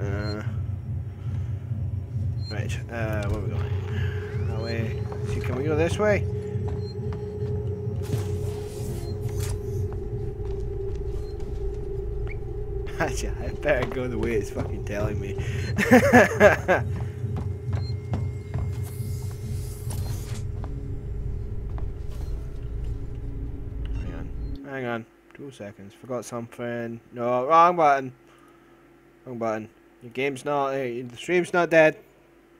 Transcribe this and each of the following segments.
Uh, right, uh, where are we going? That way. See, can we go this way? Actually, I better go the way it's fucking telling me. hang on, hang on. Two seconds. Forgot something. No, wrong button. Wrong button. Your game's not. Uh, the stream's not dead.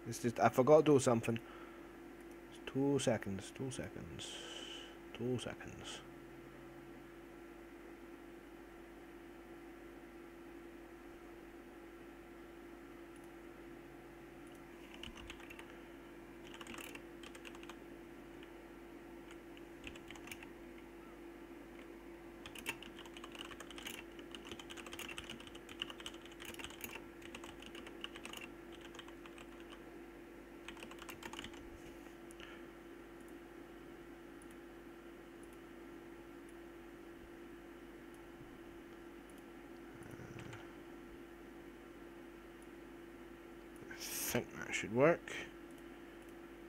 It's just I forgot to do something. It's two seconds. Two seconds. Two seconds. Think that should work.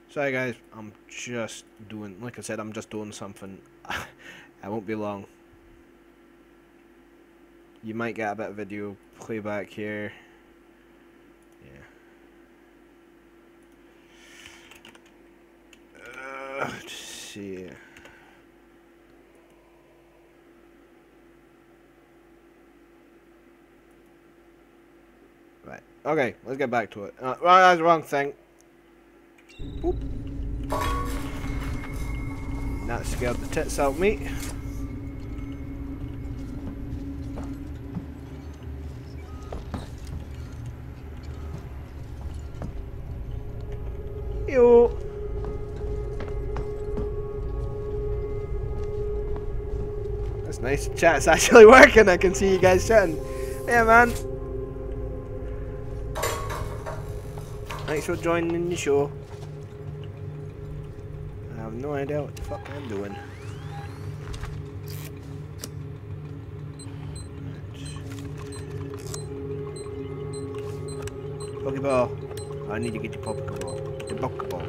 Sorry guys, I'm just doing, like I said, I'm just doing something. I won't be long. You might get a bit of video playback here. Yeah. Uh, let's see. Right. Okay, let's get back to it. Uh, right, that's the wrong thing. Boop. That scared the tits out me. Yo. That's nice. Chat's actually working. I can see you guys chatting. Yeah, man. Thanks for joining the show. I have no idea what the fuck I'm doing. Pokeball. I need to get your Pokeball. The Pokeball.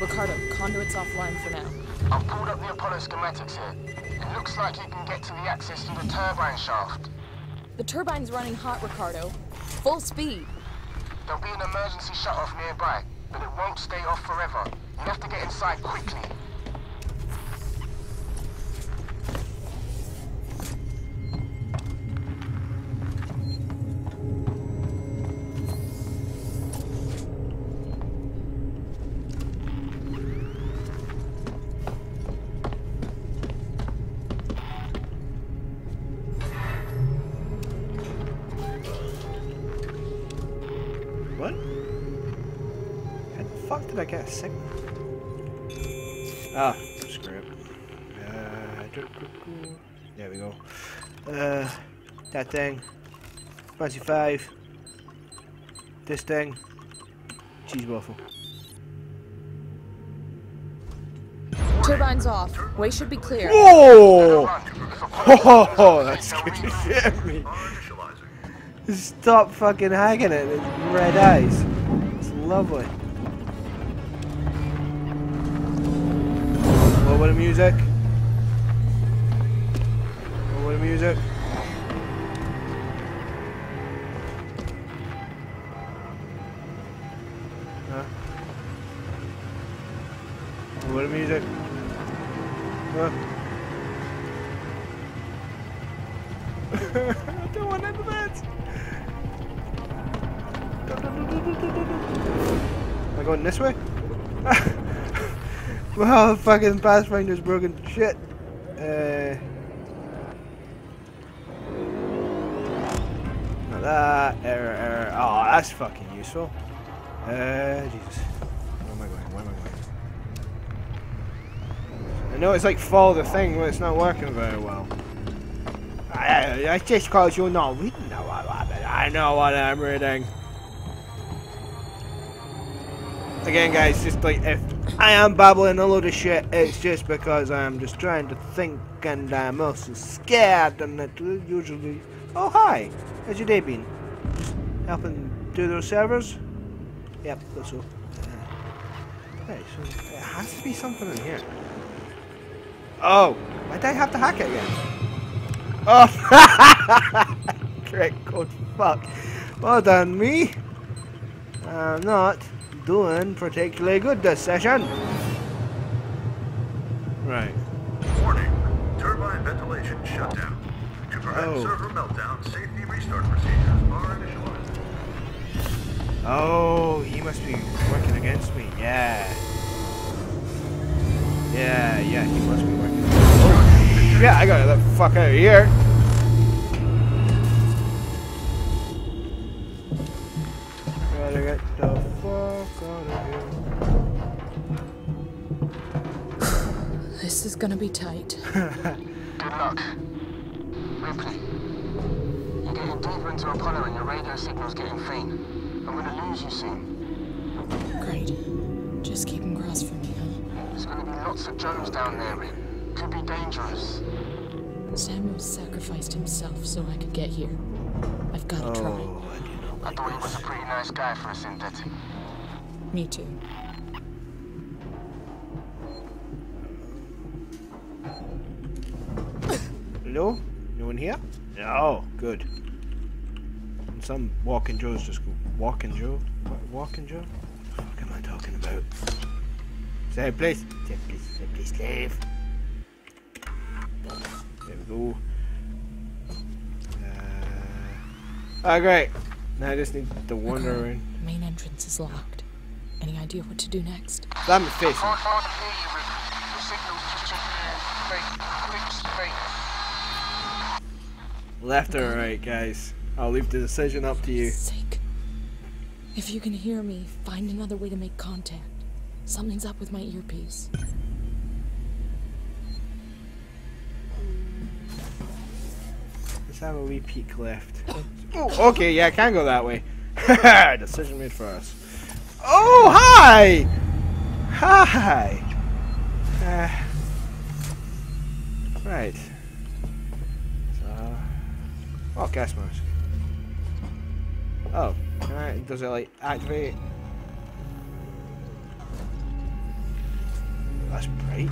Ricardo, conduit's offline for now. I've pulled up the Apollo schematics here. It looks like you can get to the access to the turbine shaft. The turbine's running hot, Ricardo. Full speed. There'll be an emergency shut-off nearby, but it won't stay off forever. You have to get inside quickly. Thing. Fancy five. This thing. Cheese waffle. Turbine's off. Way should be clear. Whoa! Run. If Apollo Oh, that goes scared down, the shit out of me. Stop fucking hacking it. It's red eyes. It's lovely. What with the music? What with the music? With the music? I don't want none of that. Am I going this way? well, fucking Pathfinder's broken. Shit. Uh, that. Error, error. Oh, that's fucking useful. Uh, Jesus. Where am I going? Where am I I know it's like follow the thing, but it's not working very well. I, that's just cause you're not reading. I know what I'm reading. Again, guys, just like if I am babbling a load of shit, it's just because I'm just trying to think and I'm also scared, and it usually Oh, hi. How's your day been? Just helping do those servers? Yep, that's so. Uh, so it has to be something in here. Oh, why did I have to hack it again? Oh, correct code. Fuck. Well done, me. I'm not doing particularly good this session. Right. Warning. Turbine ventilation shutdown. To prevent Oh. server meltdown, safety restart procedures are initialized. Oh, he must be working against me. Yeah. Yeah, yeah, he must be working. Oh, shit, I gotta the fuck out of here. Gotta get the fuck out of here. This is gonna be tight. Good luck. Ripley, you're getting deeper into Apollo and your radio signal's getting faint. I'm gonna lose you soon. Great. Just keep him crossed for me? There's gonna be lots of Joes down there. It could be dangerous. Samuel sacrificed himself so I could get here. I've gotta oh, try. Oh, I do not I thought he was a pretty nice guy for a synthetic. Me too. Hello? No one here? No. Oh. Good. And some walking Joes just go, walking Joe? What, walking Joe? What the fuck am I talking about? Say please. Say please. Say please leave. There we go. Uh, oh, great. Now I just need the wander Okay, around. the main entrance is locked. Any idea what to do next? Slam your face. Can't hear you, Ripley. Your signal's just checking in. Faint. Clips faint. Left or right, guys? I'll leave the decision up to you. Sake. If you can hear me, find another way to make contact. Something's up with my earpiece. Let's have a wee peek left. Oh, okay, yeah, I can go that way. Decision made for us. Oh, hi! Hi! Uh, right. So, oh, gas mask. Oh, can I, does it like activate? That's bright.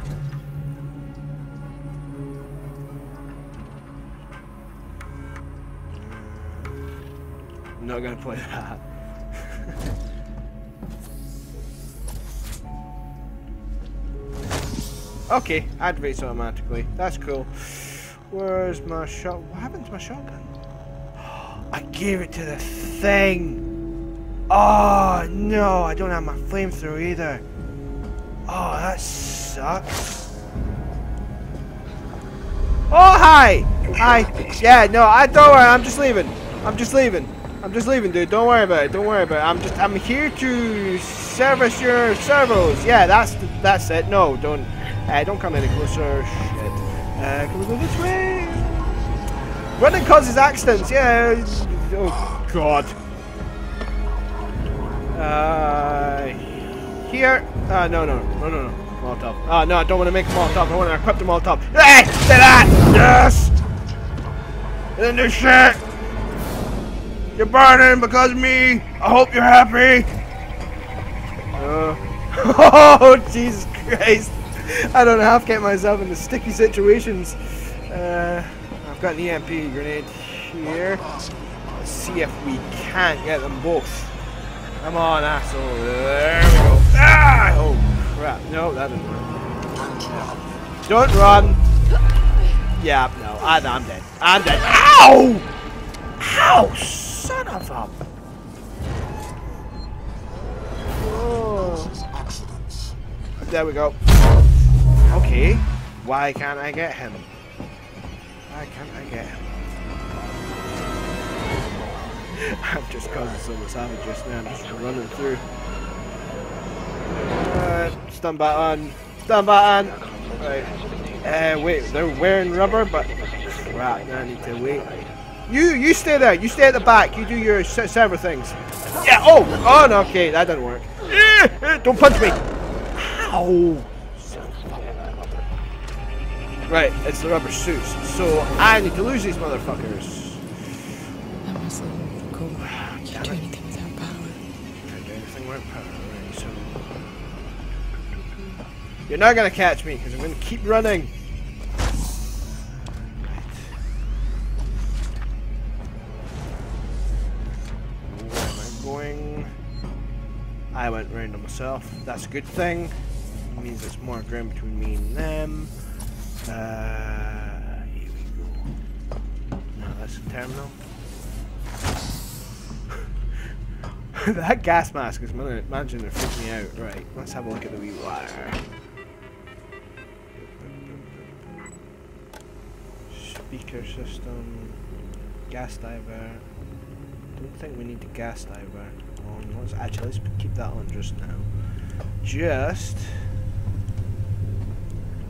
I'm not gonna play that. okay, activates automatically. That's cool. Where's my shot? What happened to my shotgun? I gave it to the thing. Oh no, I don't have my flamethrower either. Oh, that sucks. Oh hi, hi. Yeah, no, I don't worry. I'm just leaving. I'm just leaving. I'm just leaving, dude. Don't worry about it. Don't worry about it. I'm just. I'm here to service your servos. Yeah, that's the, that's it. No, don't. Uh, don't come any closer. Shit. Uh, can we go this way? Running causes accidents. Yeah. Oh God. Uh, here. Uh, no, no, no, no, no. Molotov. Ah, no, I don't want to make a Molotov. I want to equip the Molotov. Hey, say that. Yes. And this shit. You're burning because of me. I hope you're happy. Uh, oh, Jesus Christ. I don't half get myself into sticky situations. Uh, I've got an EMP grenade here. Let's see if we can't get them both. Come on, asshole. There we go. Ah! Oh, crap. No, that didn't work. Don't run. Yeah, no, I, I'm dead. I'm dead. Ow! Ow! Son of a... Oh. There we go. Okay. Why can't I get him? Why can't I get him? I'm just causing so much damage just now. I'm just running through. Uh, stun button. Stun button. Right. Uh, wait, they're wearing rubber, but crap. Now I need to wait. You, you stay there. You stay at the back. You do your se- server things. Yeah. Oh. Oh. No, okay, that didn't work. Eh, Don't punch me. Ow. Right, it's the rubber suits. So I need to lose these motherfuckers. You're not gonna catch me, because I'm gonna keep running! Where am I going? I went round on myself. That's a good thing. It means there's more ground between me and them. Uh, here we go. No, that's the terminal. that gas mask is man- managing to freak me out. Right, let's have a look at the wee wire. Speaker system, gas diver. Don't think we need the gas diver on. Let's actually let's keep that on just now. Just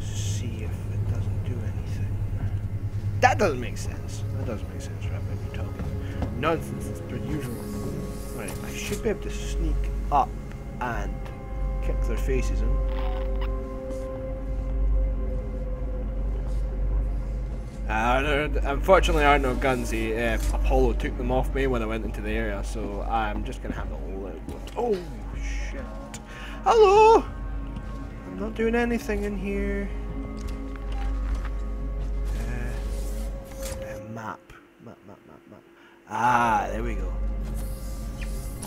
see if it doesn't do anything. That doesn't make sense. That doesn't make sense, right? When you're talking nonsense as per usual. Right, I should be able to sneak up and kick their faces in. Uh, unfortunately, there are no guns. Uh, Apollo took them off me when I went into the area, so I'm just gonna have hold it. Oh shit! Hello. I'm not doing anything in here. Uh, map, map, map, map, map. Ah, there we go.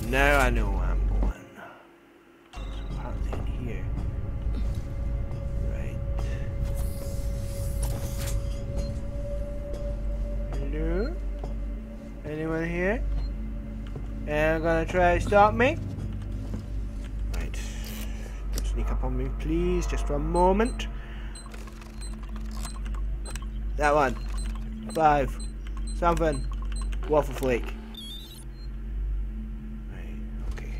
Now I know Hello? Anyone here? And gonna try to stop me? Right. Don't sneak up on me, please, just for a moment. That one. Five. Something. Waffle flake. Right, okay.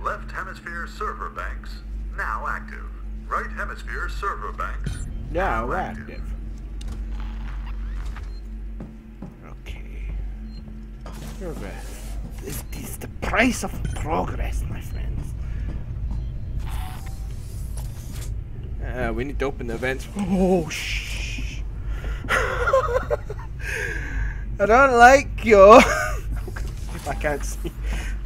Left hemisphere server banks now active. Right hemisphere server banks Now active. Okay. Progress. This is the price of progress, my friends. Uh, we need to open the vents. Oh, shh. I don't like you. if I can't sneak,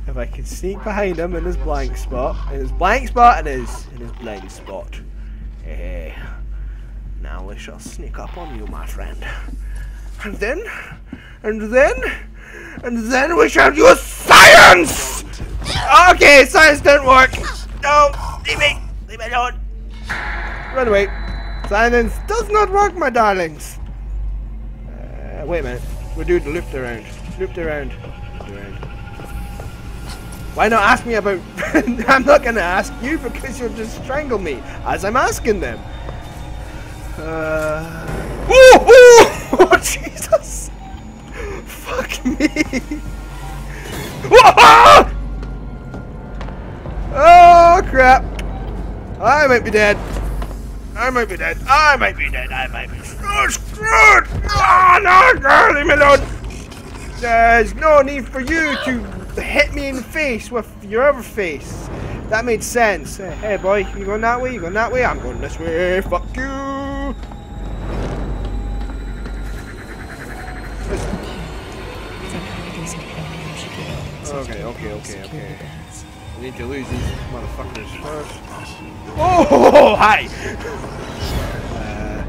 if I can sneak behind him in his blank spot, in his blank spot, and his in his blind spot. Eh. Now we shall sneak up on you, my friend. And then, and then, and then we shall use science! Okay, science didn't work. No, leave me, leave me alone. Run away. Silence does not work, my darlings. Uh, wait a minute. We're doing the looped around. Looped around. Around. Why not ask me about... I'm not going to ask you because you'll just strangle me as I'm asking them. Uh... Oh, oh, oh, Jesus! Fuck me! Oh, crap! I might be dead. I might be dead. I might be dead. I might be screwed! Oh, no, girl, leave me alone! There's no need for you to hit me in the face with your other face. That made sense. Hey, hey, boy, you going that way? You going that way? I'm going this way. Fuck you! Okay, okay, okay, okay. We need to lose these motherfuckers first. Oh, hi! Uh,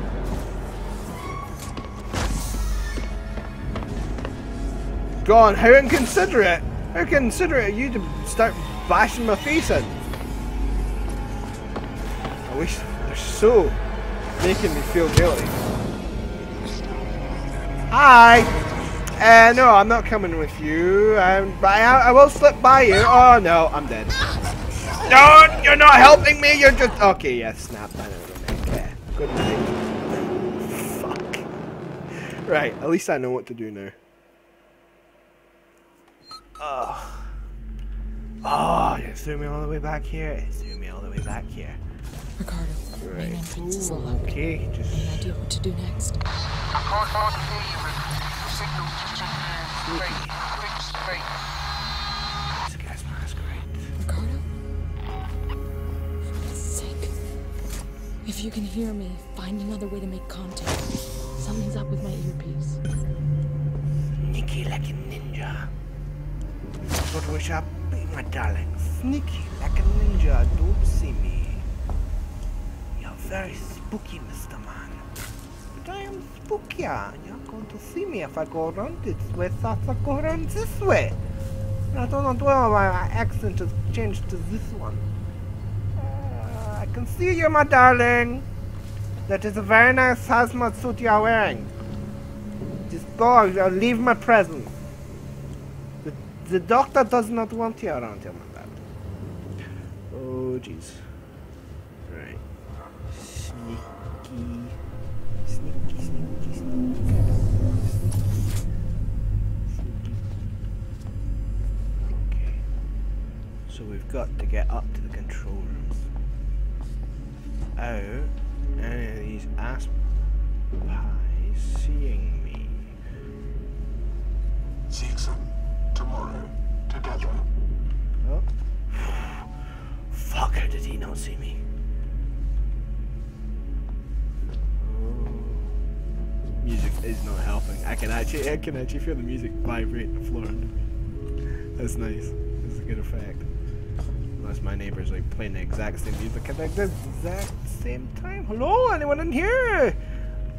go on, how inconsiderate! How considerate of you to start bashing my face in! I wish they're so making me feel guilty. Hi! Uh, no, I'm not coming with you. Um, but I, I will slip by you. Oh, no, I'm dead. No, you're not helping me. You're just... Okay, yeah, snap. I know what I mean. Okay, good night. Fuck. Right, at least I know what to do now. Oh. Oh, you threw me all the way back here. It threw me all the way back here. Ricardo, Right. main entrance is Ooh. Okay, just... Any idea what to do next? Sake. If you can hear me, find another way to make contact. Something's up with my earpiece. Sneaky like a ninja. we shall be, my darling. Sneaky like a ninja, don't see me. You're very spooky, Mr. Man. But I am spookier. You're going to see me if I go around this way, this way. I don't know why my accent has changed to this one. Uh, I can see you, my darling. That is a very nice hazmat suit you are wearing. Just go, I'll leave my presence. The, the doctor does not want you around here, my darling. Oh, jeez. We've got to get up to the control rooms. Oh, any of these ass pies seeing me? Seegson, tomorrow, together. Oh. Fuck, how did he not see me? Oh. Music is not helping. I can actually I can actually feel the music vibrate the floor under me. That's nice. That's a good effect. Unless my neighbor's like playing the exact same music at the exact same time. Hello, anyone in here?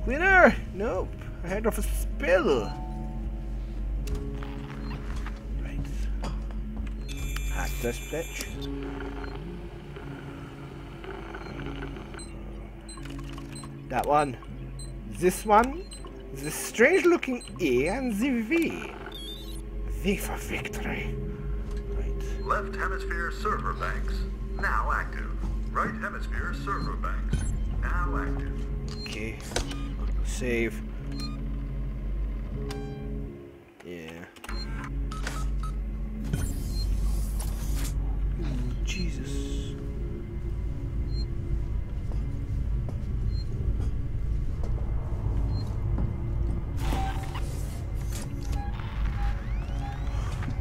Cleaner? Nope. I heard of a spill. Right. Hack this bitch. That one. This one. The strange looking A and the V. V for victory. Left hemisphere server banks now active. Right hemisphere server banks now active. Okay. Save. Yeah. Jesus.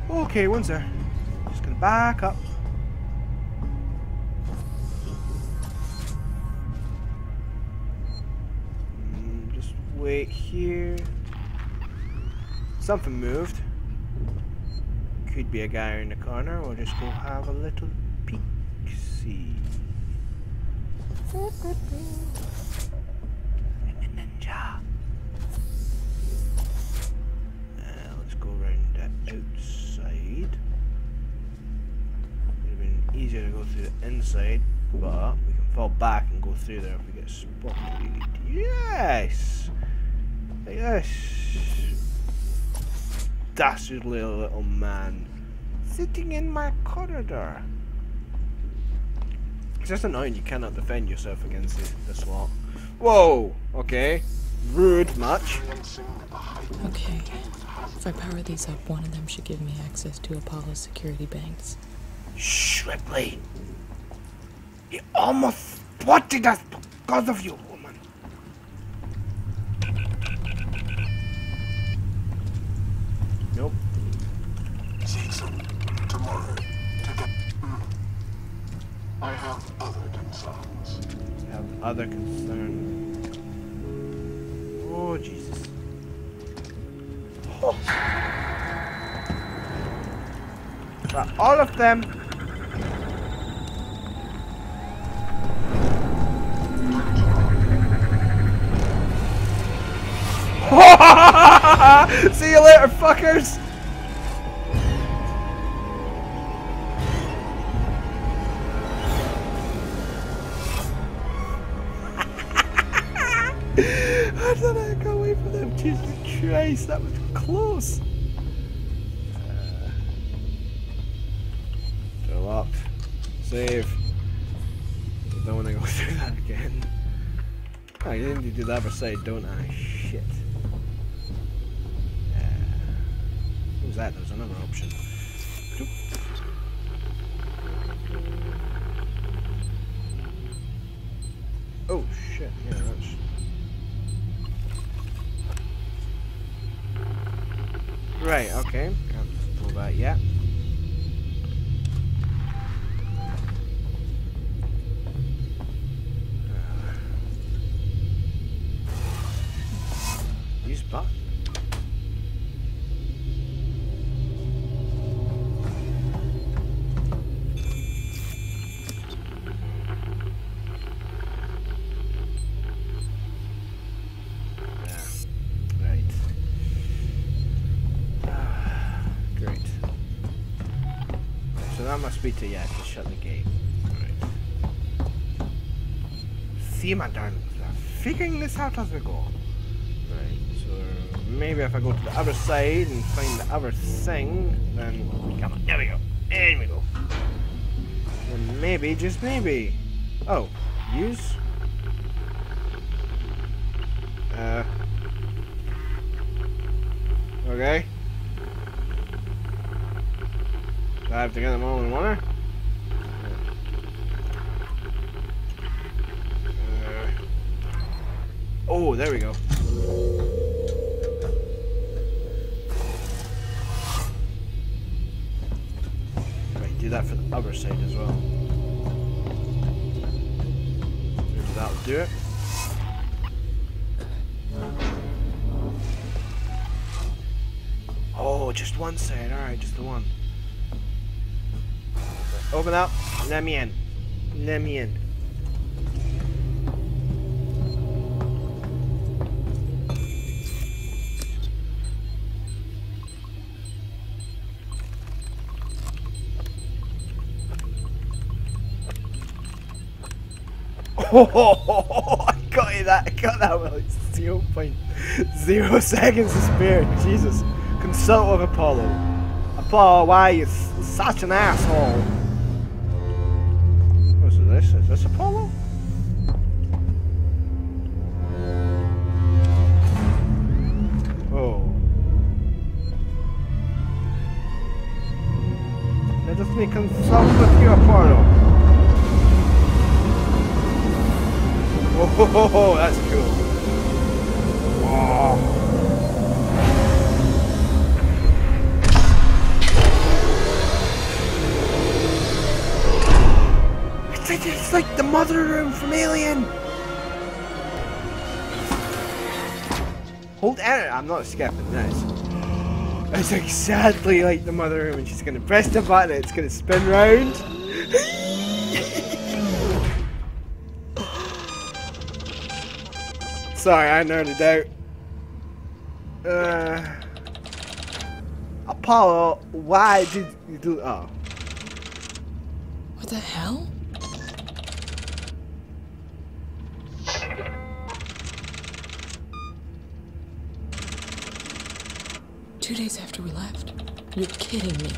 Okay, one there. Gonna back up. Mm, Just wait here. Something moved. Could be a guy in the corner. We'll just go have a little peek see. Ninja. Uh, let's go around the outside. Would have been easier to go through the inside, but we can fall back and go through there if we get spotted. Yes! Yes! Dastardly little man sitting in my corridor. It's just annoying you cannot defend yourself against this, this lot. Whoa! Okay. Rude much. The Okay. If I power these up, one of them should give me access to Apollo's security banks. Shh, Ripley. He almost spotted us because of you, woman. Nope. Seegson, tomorrow, together. Hmm, I have other concerns. I Have other concerns. Oh, Jesus. Oh. But all of them. See you later, fuckers! How did I go away from them? Jesus Christ, that was close. Uh, locked. Save. Don't want to go through that again. I need to do the other side, don't I? Shit. Was that? There was another option. Be to yeah to shut the gate. Right. See my darlings, we're figuring this out as we go. Right, so maybe if I go to the other side and find the other thing, then come on, there we go. In we go. Then maybe, just maybe. Oh, use. Uh. Okay. I have to get them all Oh, I got you that. I got that with like zero point zero seconds to spare. Jesus. Consult with Apollo. Apollo, why are you such an asshole? I'm not skipping this. It's exactly like the mother room, and she's gonna press the button. It's gonna spin round. Sorry, I nerded out. Uh, Apollo, why did you do? Oh, What the hell? Two days after we left. You're kidding me.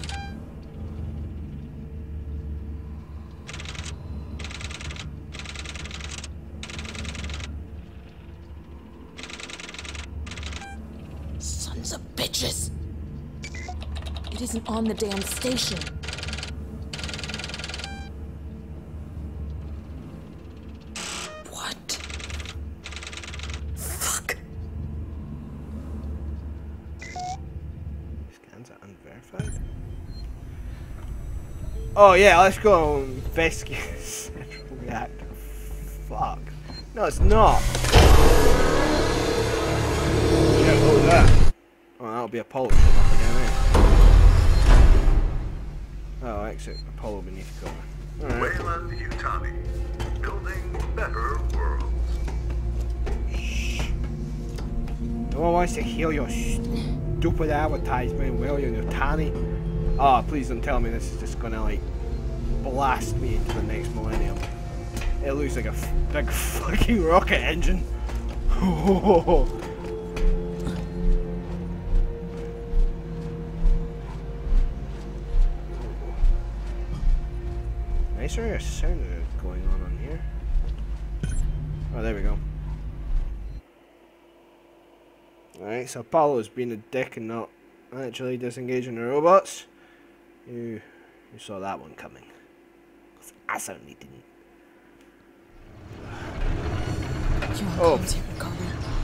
Sons of bitches! It isn't on the damn station. Oh yeah, let's go investigate central reactor. Fuck. No, it's not. Yeah, oh that. Oh, that'll be Apollo shit up again, eh? Oh, exit Apollo beneath cover. Alright. Weyland-Yutani. Building better worlds. No one wants to hear your stupid advertisement while you're in your tanny. Oh, please don't tell me this is just gonna like blast me into the next millennium. It looks like a big fucking rocket engine. Nice area of sound going on on here. Oh, there we go. Alright, so Apollo's being a dick and not actually disengaging the robots. You, you saw that one coming. 'Cause I certainly didn't. You're on Oh. comms here, Ricardo.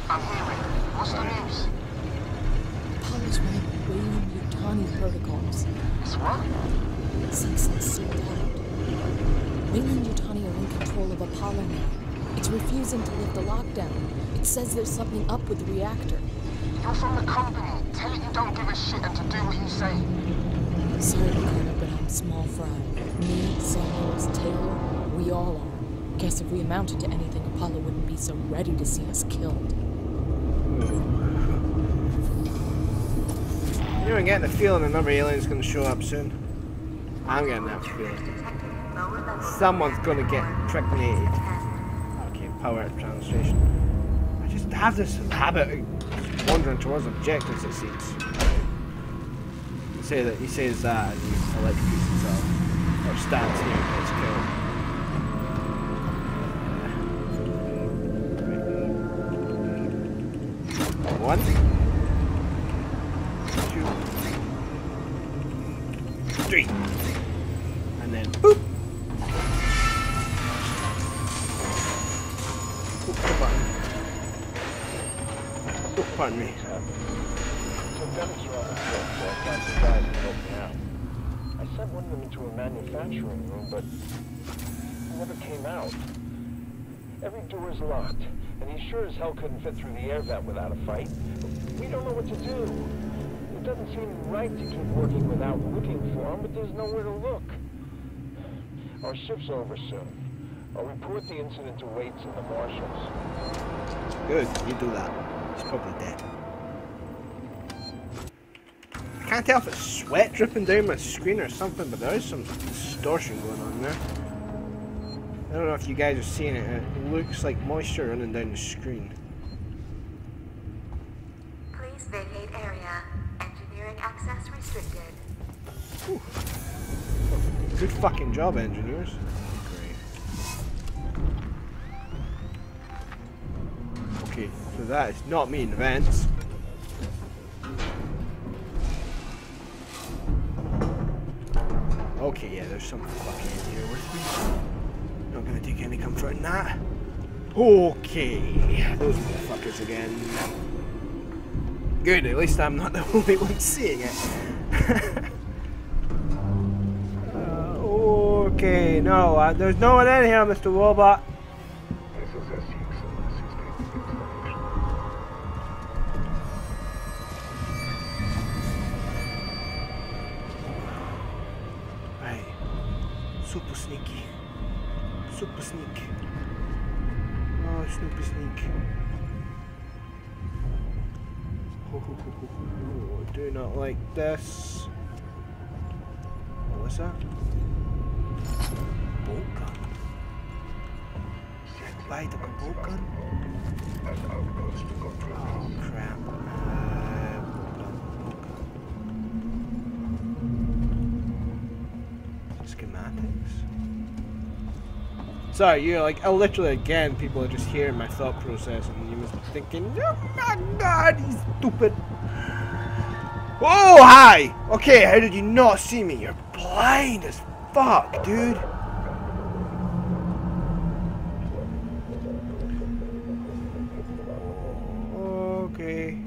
I'm here. What's the news? Apollo's running Weyland-Yutani protocols. It's what? Seegson's sealed out. Weyland-Yutani are in control of Apollo now. It's refusing to lift the lockdown. It says there's something up with the reactor. You're from the company. Tell it you don't give a shit and to do what you say. Sorry, Ricardo, but I'm small fry. Me, Samuels, Taylor, we all are. Guess if we amounted to anything, Apollo wouldn't be so ready to see us killed. You I'm getting the feeling another alien's gonna show up soon. I'm getting that feeling. Someone's gonna get impregnated. Okay, power translation. I just have this habit of wandering towards objectives, it seems. You say that he says uh, that and he electrocutes himself. Or stands here gets killed. One. Door locked, and he sure as hell couldn't fit through the air vent without a fight. We don't know what to do. It doesn't seem right to keep working without looking for him, but there's nowhere to look. Our shift's over soon. I'll report the incident to Waits and the marshals. Good, you do that. He's probably dead. I can't tell if it's sweat dripping down my screen or something, but there is some distortion going on there. I don't know if you guys are seeing it. It looks like moisture running down the screen. Please vacate area. Engineering access restricted. Good fucking job, engineers. Great. Okay, so that is not me in the vents. Okay, yeah, there's something fucking in here me. Gonna take any comfort in that. Okay, those motherfuckers again. Good, at least I'm not the only one seeing it. Uh, okay, no, uh, there's no one in here, Mr. Robot. Sorry, you're like, oh, literally again, people are just hearing my thought process and you must be thinking, oh my god, he's stupid. Oh, hi! Okay, how did you not see me? You're blind as fuck, dude. Okay.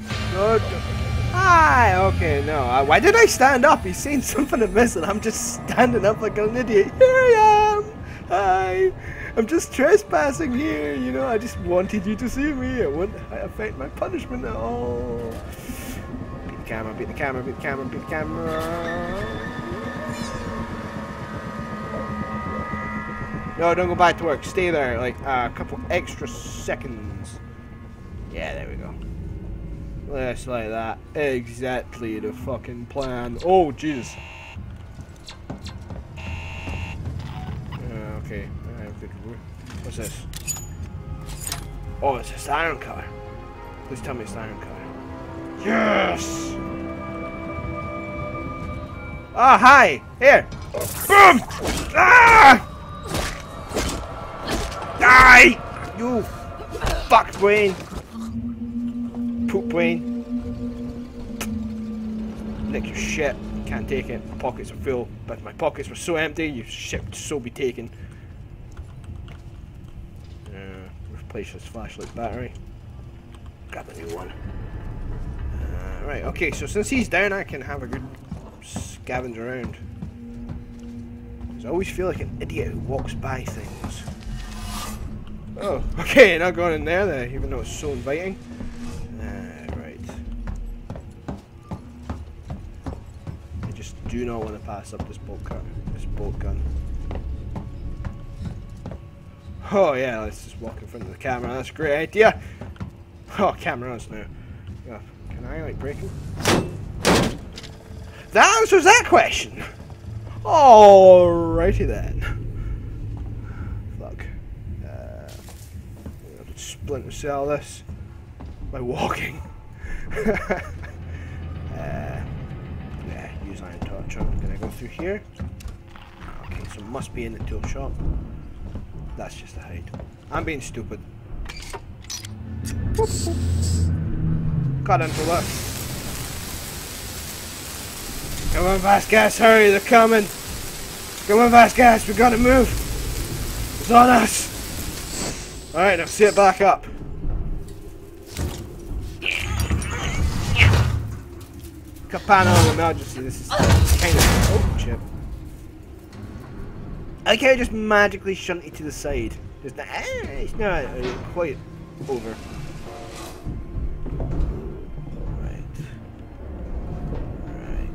Hi! Okay, no. Uh, why did I stand up? He's saying something amiss and I'm just standing up like an idiot. Here I am! Hi! I'm just trespassing here, you know, I just wanted you to see me. It wouldn't affect my punishment at all. Beat the camera, beat the camera, beat the camera, beat the camera. No, don't go back to work. Stay there, like uh, a couple extra seconds. Yeah, there we go. Just like that. Exactly the fucking plan. Oh, Jesus. Uh, okay. Good. What's this? Oh, it's a siren car. Please tell me it's a siren car. Yes! Ah, hi! Here! Boom! Ah! Die! You fuck brain! Poop brain. Nick your shit. Can't take it. My pockets are full. But my pockets were so empty, your shit would so be taken. Uh, replace this flashlight battery. Grab a new one. Uh, right, okay, so since he's down, I can have a good scavenge around. I always feel like an idiot who walks by things. Oh, okay, not going in there, there even though it's so inviting. Uh, right. I just do not want to pass up this bolt cut, this bolt gun. Oh yeah, let's just walk in front of the camera. That's a great idea. Oh, cameras now. Yeah, Can I like break it? That answers that question. Alrighty then. Fuck. Uh, I'll just splinter cell this by walking. uh, yeah, use iron torch. I'm gonna go through here. Okay, so must be in the tool shop. That's just a hide. I'm being stupid. Got into that. Come on, Vasquez, hurry, they're coming. Come on, Vasquez, we gotta move. It's on us. Alright, now sit back up. Capano emergency, this is kind of. Oh. I it just magically shunted to the side. It's not uh, quite over. Right. Right.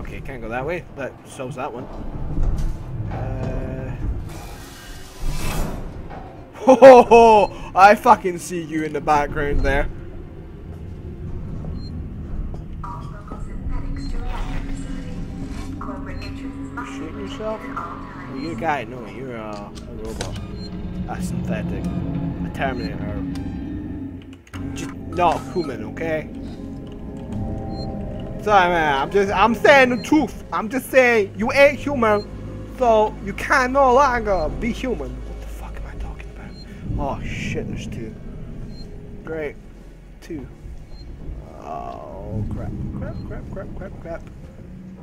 Okay, can't go that way. That solves that one. Uh... Ho ho ho! I fucking see you in the background there. Yourself? Well, you're a guy. No, you're a, a robot. A synthetic. A Terminator. Just not human, okay? Sorry, man. I'm just. I'm saying the truth. I'm just saying you ain't human, so you can no longer be human. What the fuck am I talking about? Oh shit, there's two. Great. Two. Oh crap! Crap! Crap! Crap! Crap! Crap!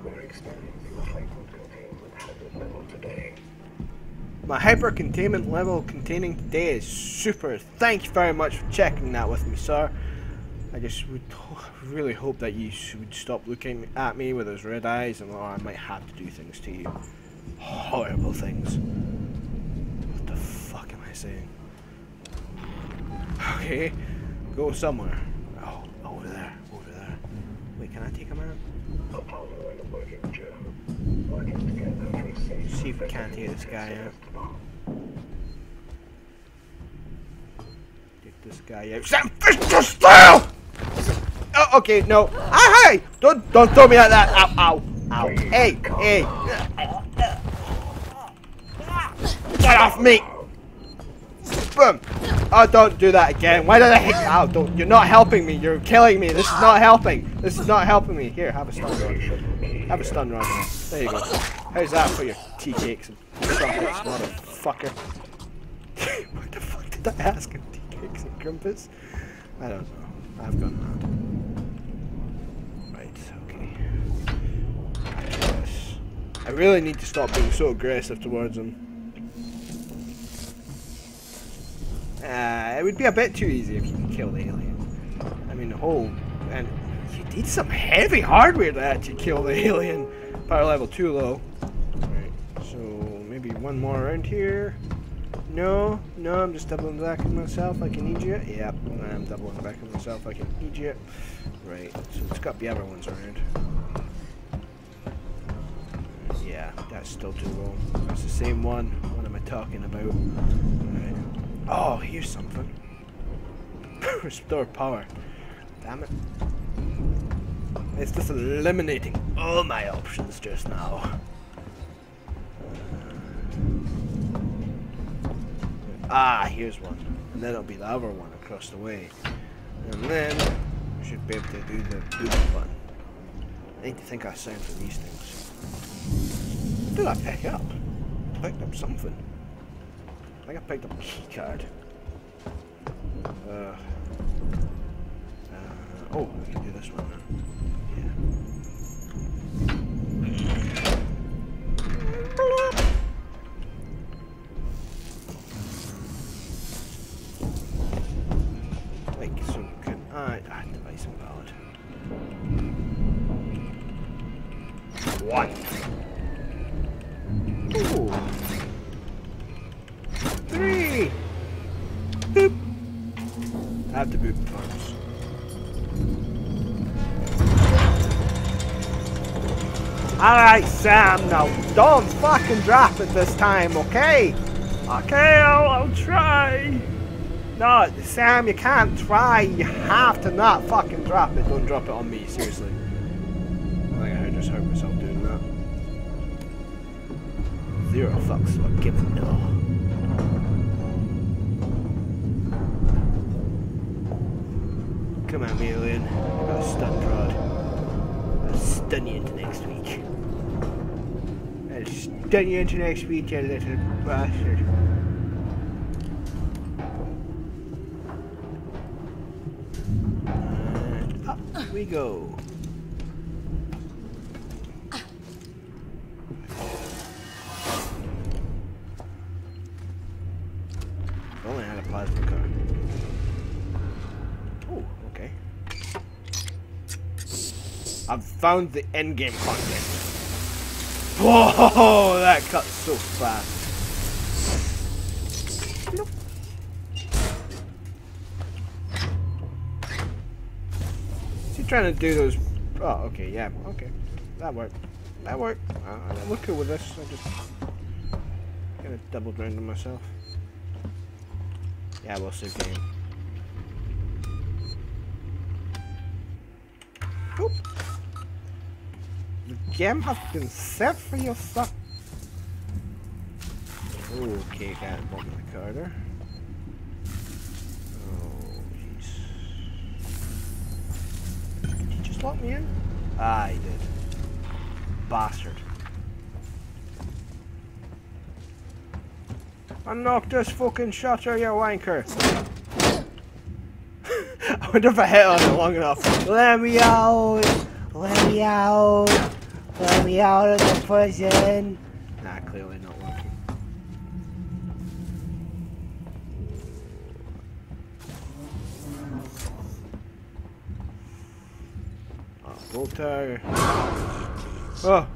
We're the hyper-containment hazard level today. My hyper containment level containing today is super. Thank you very much for checking that with me, sir. I just would really hope that you would stop looking at me with those red eyes, and or I might have to do things to you. Horrible things. What the fuck am I saying? Okay, go somewhere. Oh, over there, over there. Wait, can I take him out? See if we can't take this guy out. Get this guy out. Sam Fisher style! Oh, okay, no. Ah, hey! Don't, don't throw me like that. Ow, ow, ow. Hey, hey. Get off me! Boom. Oh, don't do that again. Why did I hit? Ow, oh, don't. You're not helping me. You're killing me. This is not helping. This is not helping me. Here, have a stun rod. Have a stun rod. There you go. How's that for your tea cakes and crumpets, motherfucker? what the fuck did I ask him? Tea cakes and crumpets? I don't know. I've gone mad. Right, okay. Yes. I really need to stop being so aggressive towards him. Uh, it would be a bit too easy if you could kill the alien. I mean, the whole... And you need some heavy hardware to actually kill the alien. Power level too low. Right, so maybe one more around here. No, no, I'm just doubling back on myself like an idiot. Yep, I'm doubling back on myself like an idiot. Right, so it's got the other ones around. Yeah, that's still too low. That's the same one. What am I talking about? Right. Oh, here's something. Restore power. Damn it. It's just eliminating all my options just now. Ah, here's one. And then it'll be the other one across the way. And then we should be able to do the boot button. I need to think I sound for these things. Did I pick up? I picked up something. I think I picked up a key card. Uh, uh, oh, I can do this one then. Alright, Sam, now don't fucking drop it this time, okay? Okay, I'll, I'll try. No, Sam, you can't try. You have to not fucking drop it. Don't drop it on me, seriously. I think I just hurt myself doing that. Zero fucks what given no. Come me, alien. I got a stun prod. I'll stun you into next week. I'll stun you into next week, you little bastard. And up we go. Only had a plasma. Oh, okay. I've found the endgame content. Whoa, that cuts so fast. Is he trying to do those? Oh, okay, yeah, okay. That worked. That worked. Uh, I'm cool with this. I just kind of double grounded myself. Yeah, we'll save game. Oop. The game has been set for your son. Okay, got in the corner. Oh, jeez. Did he just lock me in? Ah, he did. Bastard. Unlock this fucking shutter, you wanker. I wonder if I hit on it long enough. Let me out! Let me out! Let me out of the prison! Nah, clearly not working. Oh, Bolter. Oh!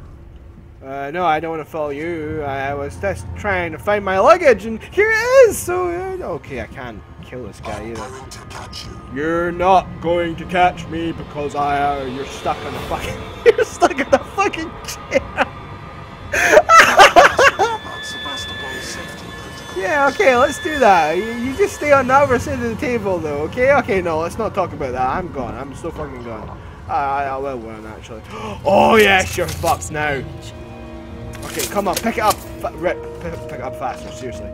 Uh, no, I don't want to follow you. I was just trying to find my luggage, and here it is! So, uh, okay, I can't kill this guy either. You're not going to catch me because I, uh, you're stuck on the fucking, you're stuck in the fucking yeah, okay, let's do that. You, you just stay on the other side of the table, though, okay? Okay, no, let's not talk about that. I'm gone. I'm so fucking gone. I, I will win, actually. Oh, yes, you're fucked now. Okay, come on, pick it up. Rip, pick, pick it up faster, seriously.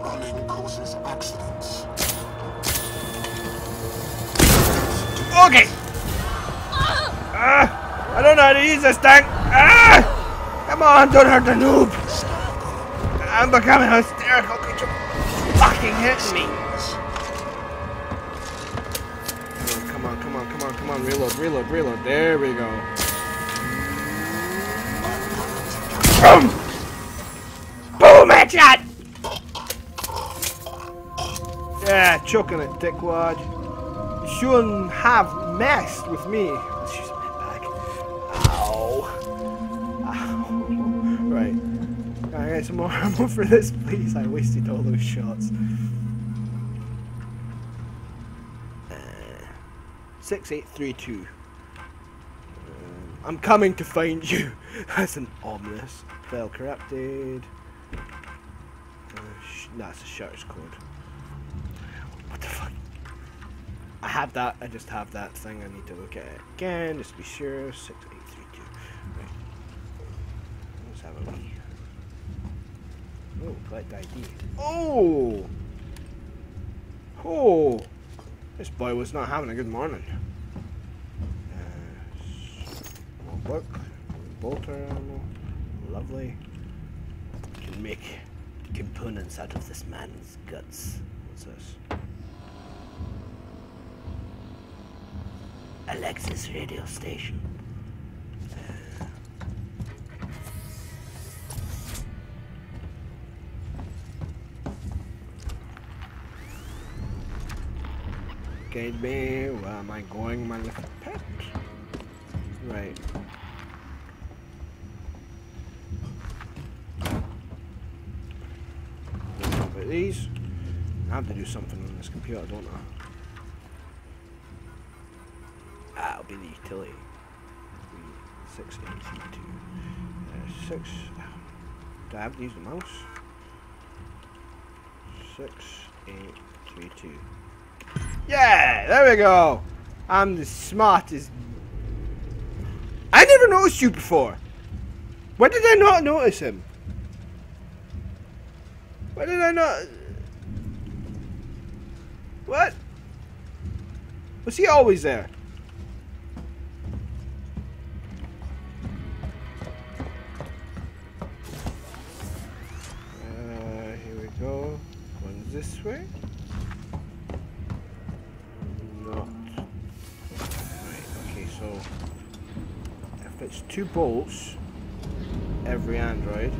Running causes accidents. Okay! Ah! I don't know how to use this thing! Ah! Come on, don't hurt the noob! I'm becoming hysterical because you're fucking hitting me! Come on, come on, come on, come on, reload, reload, reload. There we go. Boom! Boom, headshot! Yeah, choking it, dickwad. You shouldn't have messed with me. Get some more ammo for this, please? I wasted all those shots. Uh, 6832. Um, I'm coming to find you. That's an ominous. Fail corrupted. Uh, that's a shutter's code. What the fuck? I have that. I just have that thing. I need to look at it again just to be sure. Six eight three two. Right. Let's have a wee. Oh. Oh. Oh. This boy was not having a good morning. Uh, book. Bolter ammo. Lovely. Can make components out of this man's guts. What's this? Alexis radio station. Where am I going, my little pet? Right. With these, I have to do something on this computer, don't I? It'll be the utility. Six eight three two. Uh, six. Do I have to use the mouse? Six eight three two. Yeah, there we go. I'm the smartest. I never noticed you before. When did I not notice him? Why did I not? What? Was he always there? Uh, here we go. One this way. It's two bolts, every android,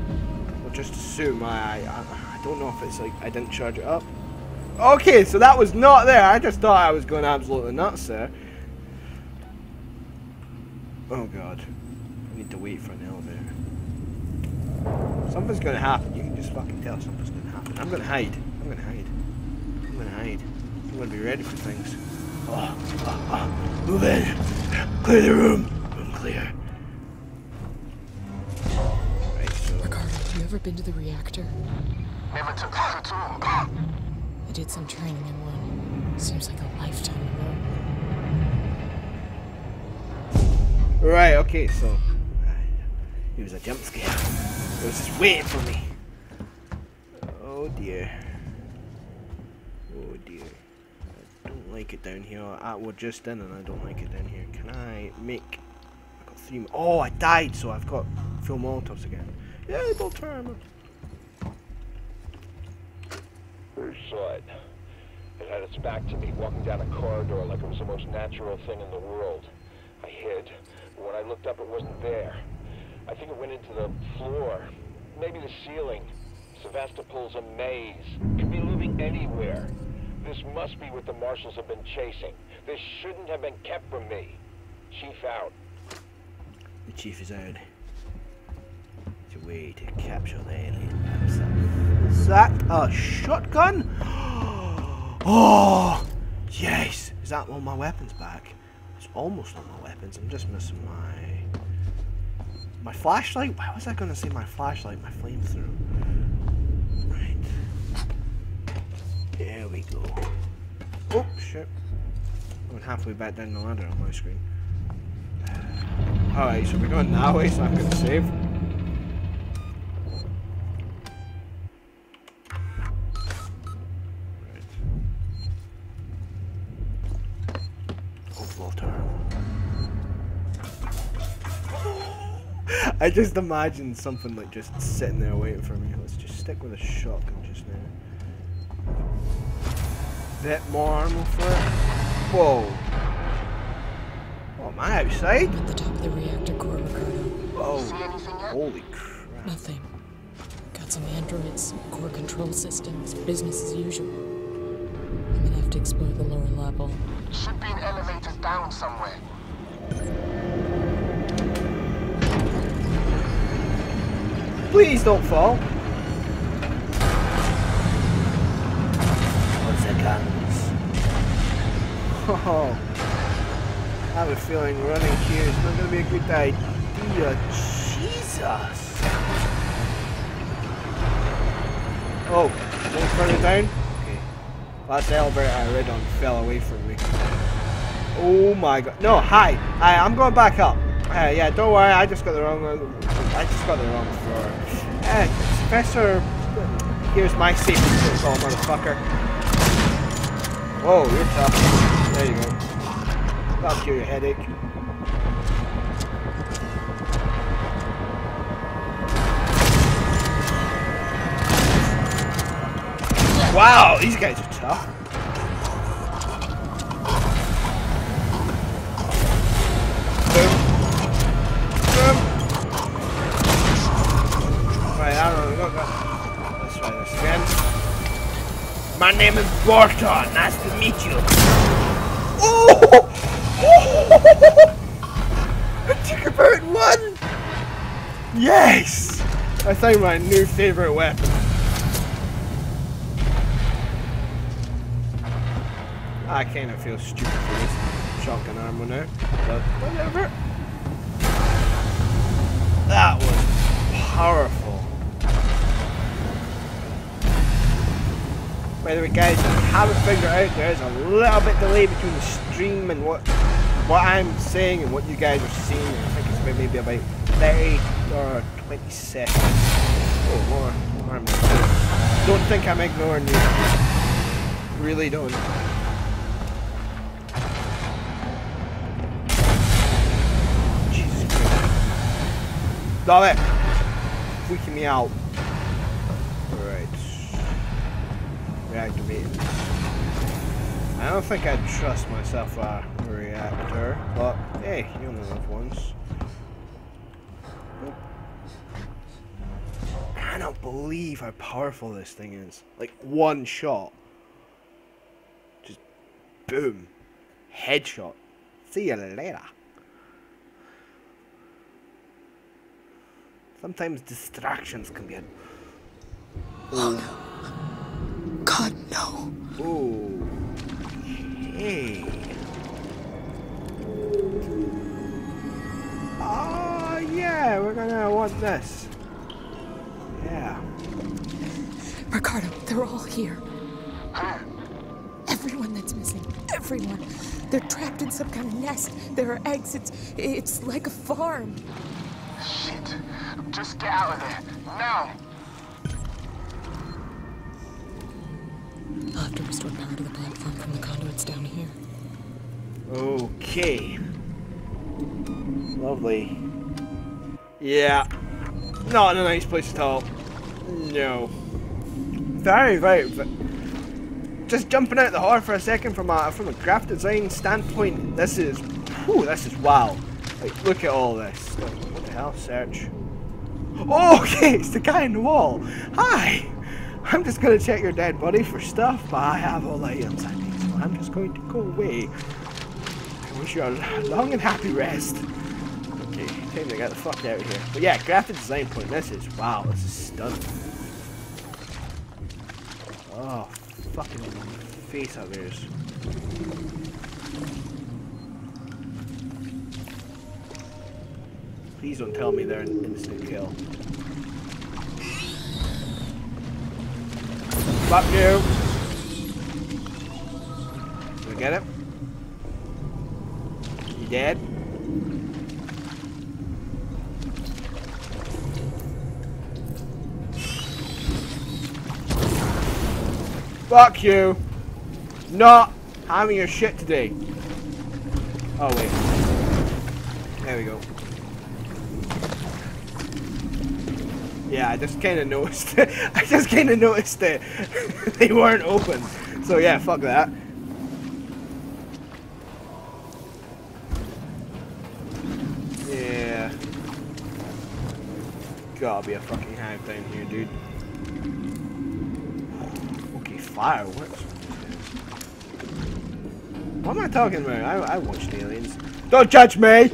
we'll just assume I, I, I don't know if it's like I didn't charge it up. Okay, so that was not there. I just thought I was going absolutely nuts there. Oh god. I need to wait for an elevator. Something's gonna happen. You can just fucking tell something's gonna happen. I'm gonna hide. I'm gonna hide. I'm gonna hide. I'm gonna be ready for things. Oh, oh, oh. Move in. Clear the room. Room clear. Ever been to the reactor? Never took that at all. I did some training in one. Seems like a lifetime ago. Right, okay, so. It was a jump scare. It was just waiting for me. Oh dear. Oh dear. I don't like it down here. I, we're just in and I don't like it down here. Can I make. I got three. Oh, I died, so I've got full Molotovs again. Yeah, bolt armor. We saw it. It had its back to me, walking down a corridor like it was the most natural thing in the world. I hid, but when I looked up, it wasn't there. I think it went into the floor, maybe the ceiling. Sevastopol's a maze. Could be moving anywhere. This must be what the marshals have been chasing. This shouldn't have been kept from me. Chief out. The chief is out. Way to capture the alien himself. Is that a shotgun? Oh, yes. Is that one of my weapons back? It's almost all my weapons. I'm just missing my my flashlight. Why was I going to say my flashlight? My flamethrower. Right. There we go. Oh shit. I went halfway back down the ladder on my screen. Uh, Alright, so we're going that way, so I'm gonna save. Right. Oh, Walter. I just imagine something like just sitting there waiting for me. Let's just stick with a shotgun just now. Bit more ammo for it. Whoa. Oh, am I outside? At the top of the reactor core, Ricardo. Whoa. Anything? Holy crap. Nothing. Got some androids, core control systems, business as usual. I'm gonna have to explore the lower level. Should be an elevator down somewhere. Please don't fall. What's the guns? Oh. I have a feeling running here is not going to be a good idea. Jesus. Oh, going further down? The elevator I read on fell away from me. Oh my god. No, hi. I'm going back up. Uh, yeah, don't worry, I just got the wrong I just got the wrong floor. Uh, Professor, here's my safety protocol, motherfucker. Whoa, you're tough. There you go. That'll cure your headache. Wow, these guys are tough. Right, I don't know. Let's try this again. My name is Gorton. Nice to meet you. Oh! I took about one! Yes! I found my new favorite weapon. I kind of feel stupid for this shotgun ammo now, but whatever. That was powerful. By the way, guys, you haven't figured out, there is a little bit delay between the stream and what what I'm saying and what you guys are seeing. I think it's maybe about 30 or 20 seconds. Oh, more. more don't think I'm ignoring you. Really don't. Stop it! Freaking me out. Alright. Reactivate. I don't think I'd trust myself a reactor, but hey, you only live once. I cannot believe how powerful this thing is. Like one shot. Just boom. Headshot. See you later. Sometimes distractions can be a God, no. Oh. Hey. Oh yeah, we're gonna want this. Yeah. Ricardo, they're all here. Everyone that's missing. Everyone. They're trapped in some kind of nest. There are eggs. It's it's like a farm. Shit. Just get out of there. Now. I'll have to restore power to the platform from the conduits down here. Okay. Lovely. Yeah. Not in a nice place at all. No. Very, very, ve- just jumping out the horror for a second from a from a graphic design standpoint. This is, whew, this is wow. Like, look at all this. Like, what the hell? Search. Oh, okay, it's the guy in the wall. Hi. I'm just gonna check your dead body for stuff, but I have all the items I need, so I'm just going to go away. I wish you a long and happy rest. Okay, time to get the fuck out of here. But yeah, graphic design point, this is, wow, this is stunning. Oh, fucking face of Please don't tell me they're an instant kill. Fuck you! Did we get it? You dead? Fuck you! Not having your shit today. Oh wait. There we go. Yeah, I just kind of noticed. I just kind of noticed that they weren't open. So yeah, fuck that. Yeah. Gotta be a fucking hive down here, dude. Okay, fireworks. What am I talking about? I, I watched Aliens. Don't judge me! right.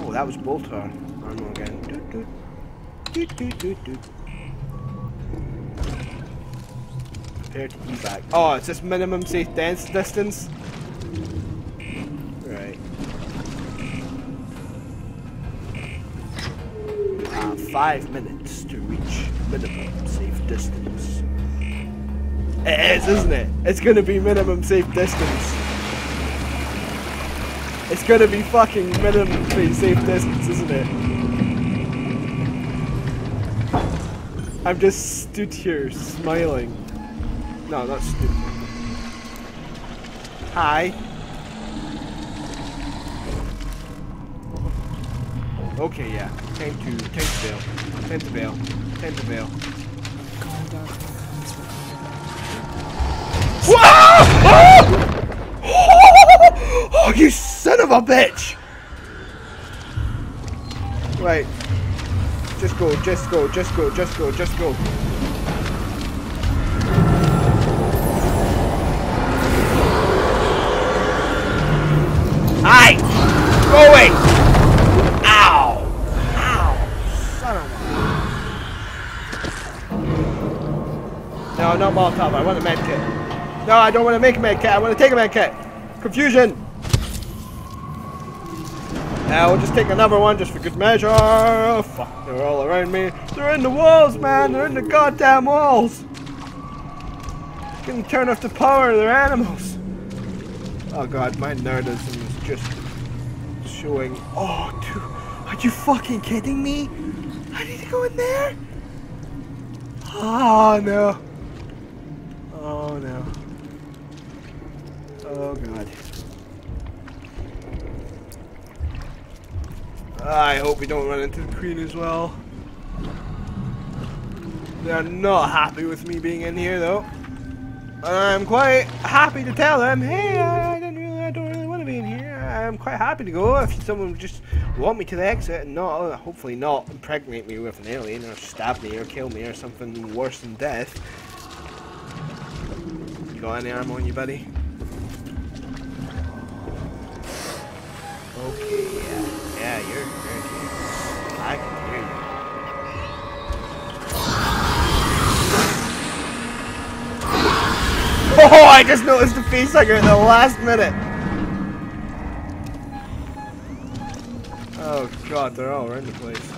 Oh, that was Bolter. Armor again. Doot, doot. Doot, doot, doot, doot. Prepare to. Oh, it's just minimum safe dance distance? Right. Uh, five minutes to reach minimum safe distance. It is, isn't it? It's gonna be minimum safe distance. It's gonna be fucking minimum safe distance, isn't it? I'm just stood here smiling. No, not stood. Hi. Okay, yeah. Time to, time to bail. Time to bail. Time to bail. Oh! you son of a bitch! Right. Just go, just go, just go, just go, just go. Hi! Go away! Ow! Ow! Son of a... No, not Molotov. I want a medkit. No, I don't want to make a medkit. I want to take a medkit. Confusion. Now we'll just take another one just for good measure. Fuck, they're all around me. They're in the walls, man. They're in the goddamn walls. Can turn off the power. They're animals. Oh god, my nerdism is just showing. Oh, dude, are you fucking kidding me? I need to go in there. Oh no. Oh no. Oh god. I hope we don't run into the queen as well. They're not happy with me being in here though. I'm quite happy to tell them, hey, I didn't really, I don't really want to be in here. I'm quite happy to go if someone would just want me to the exit and not, uh, hopefully not impregnate me with an alien or stab me or kill me or something worse than death. You got any ammo on you, buddy? Okay, yeah, you're, you're. I can hear you. Oh, I just noticed the face hugger at the last minute. Oh god, they're all around the place.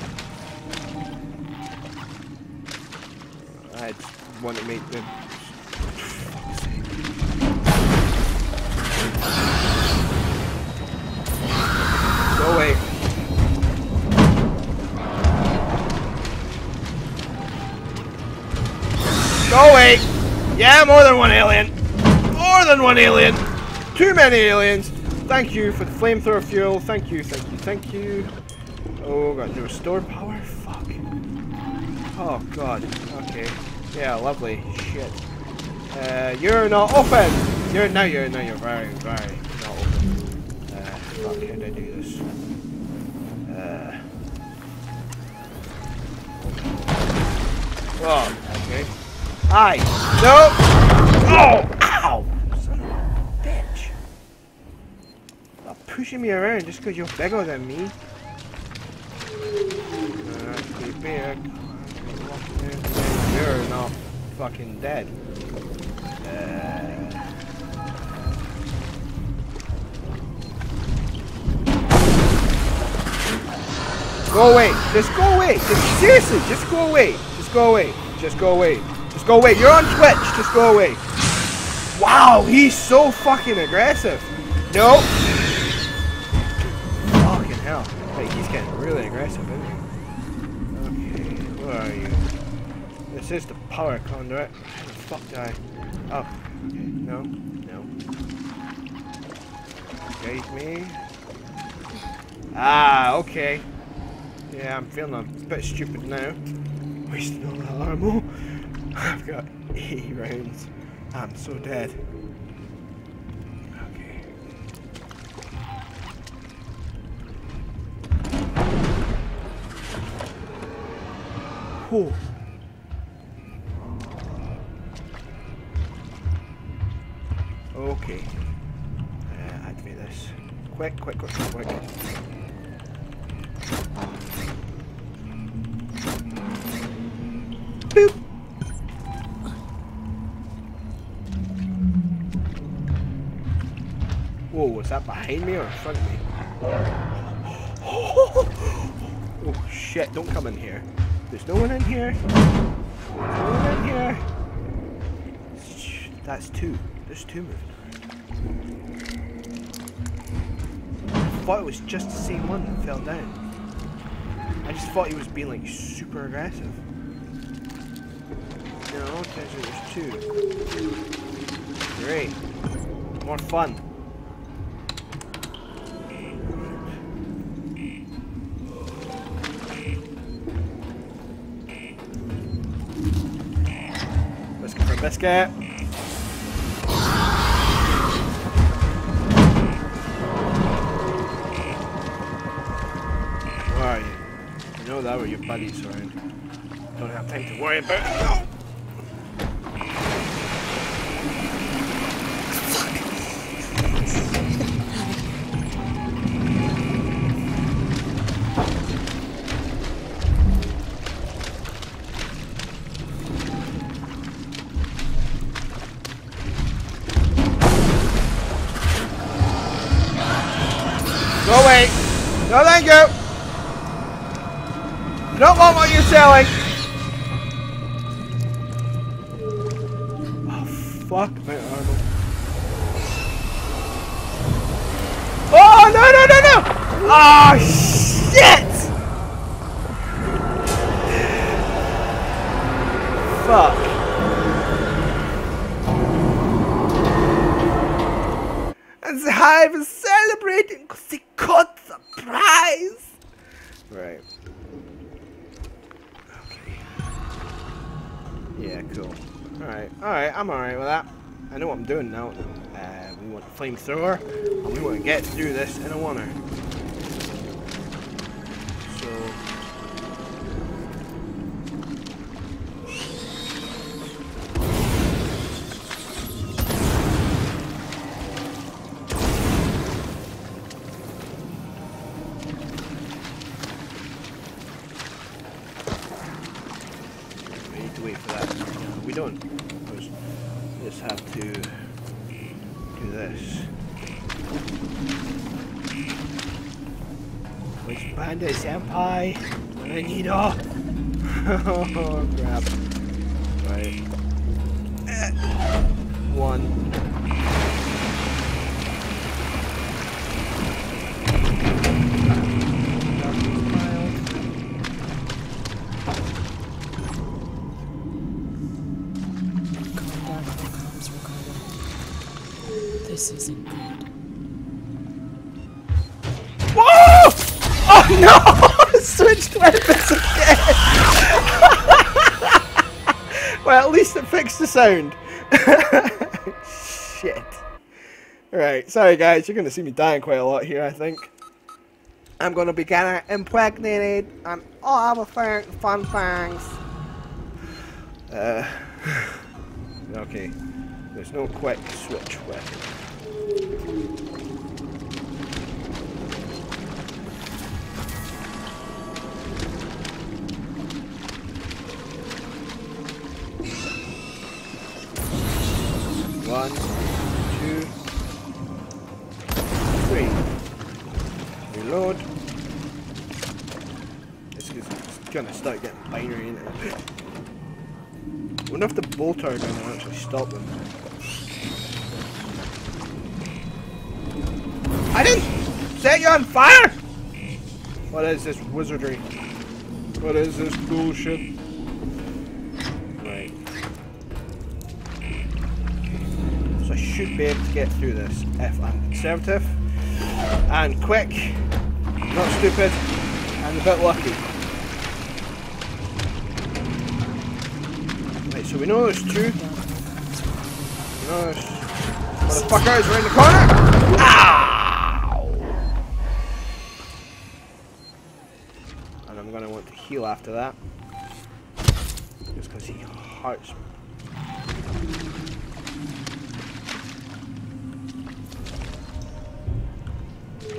I just want to make them. Go away. Go away. Yeah, more than one alien. More than one alien. Too many aliens. Thank you for the flamethrower fuel. Thank you, thank you, thank you. Oh god, the restored power? Fuck. Oh god. Okay. Yeah, lovely. Shit. Uh, you're not open! You're now you're now you're very, very not open. Uh fuck, how did I do this? Uh Oh, okay. Hi! No! Oh! Ow! Son of a bitch. Stop pushing me around just because you're bigger than me. You're not fucking dead. Go away! Just go away! Just seriously, just go away! Just go away! Just go away! Just go away! You're on Twitch! Just go away! Wow, he's so fucking aggressive! No! Fucking hell. He's getting really aggressive, isn't he? Okay, where are you? This is the power conduit. How the fuck I... Oh, okay. No, no. Guide me. Ah, okay. Yeah, I'm feeling a bit stupid now. Wasting all that ammo. I've got 80 rounds. I'm so dead. Okay. Whew. Okay. Uh, activate this. Quick, quick, quick, behind me or in front of me? Oh shit, don't come in here. There's no one in here. No one in here. That's two. There's two moving. I thought it was just the same one that fell down. I just thought he was being like super aggressive. No, there's two. Great. More fun. Biscuit for. Where are you? I know that were your buddies around. Don't have time to worry about. Want flamethrower, Bandit senpai? Need all. oh crap. Right. Eh. One. The sound. Shit. Right, sorry guys, you're gonna see me dying quite a lot here, I think. I'm gonna be getting impregnated and all the fun, things. Uh, okay, there's no quick switch weapon. One, two, three. Reload. This is gonna start getting binary in it. wonder if the bolter are gonna actually stop them. I didn't set you on fire! What is this wizardry? What is this bullshit? Should be able to get through this if I'm conservative and quick, not stupid, and a bit lucky. Right, so we know there's two. We know there's motherfucker is around the corner. Ow! And I'm gonna want to heal after that. Just because he hurts me.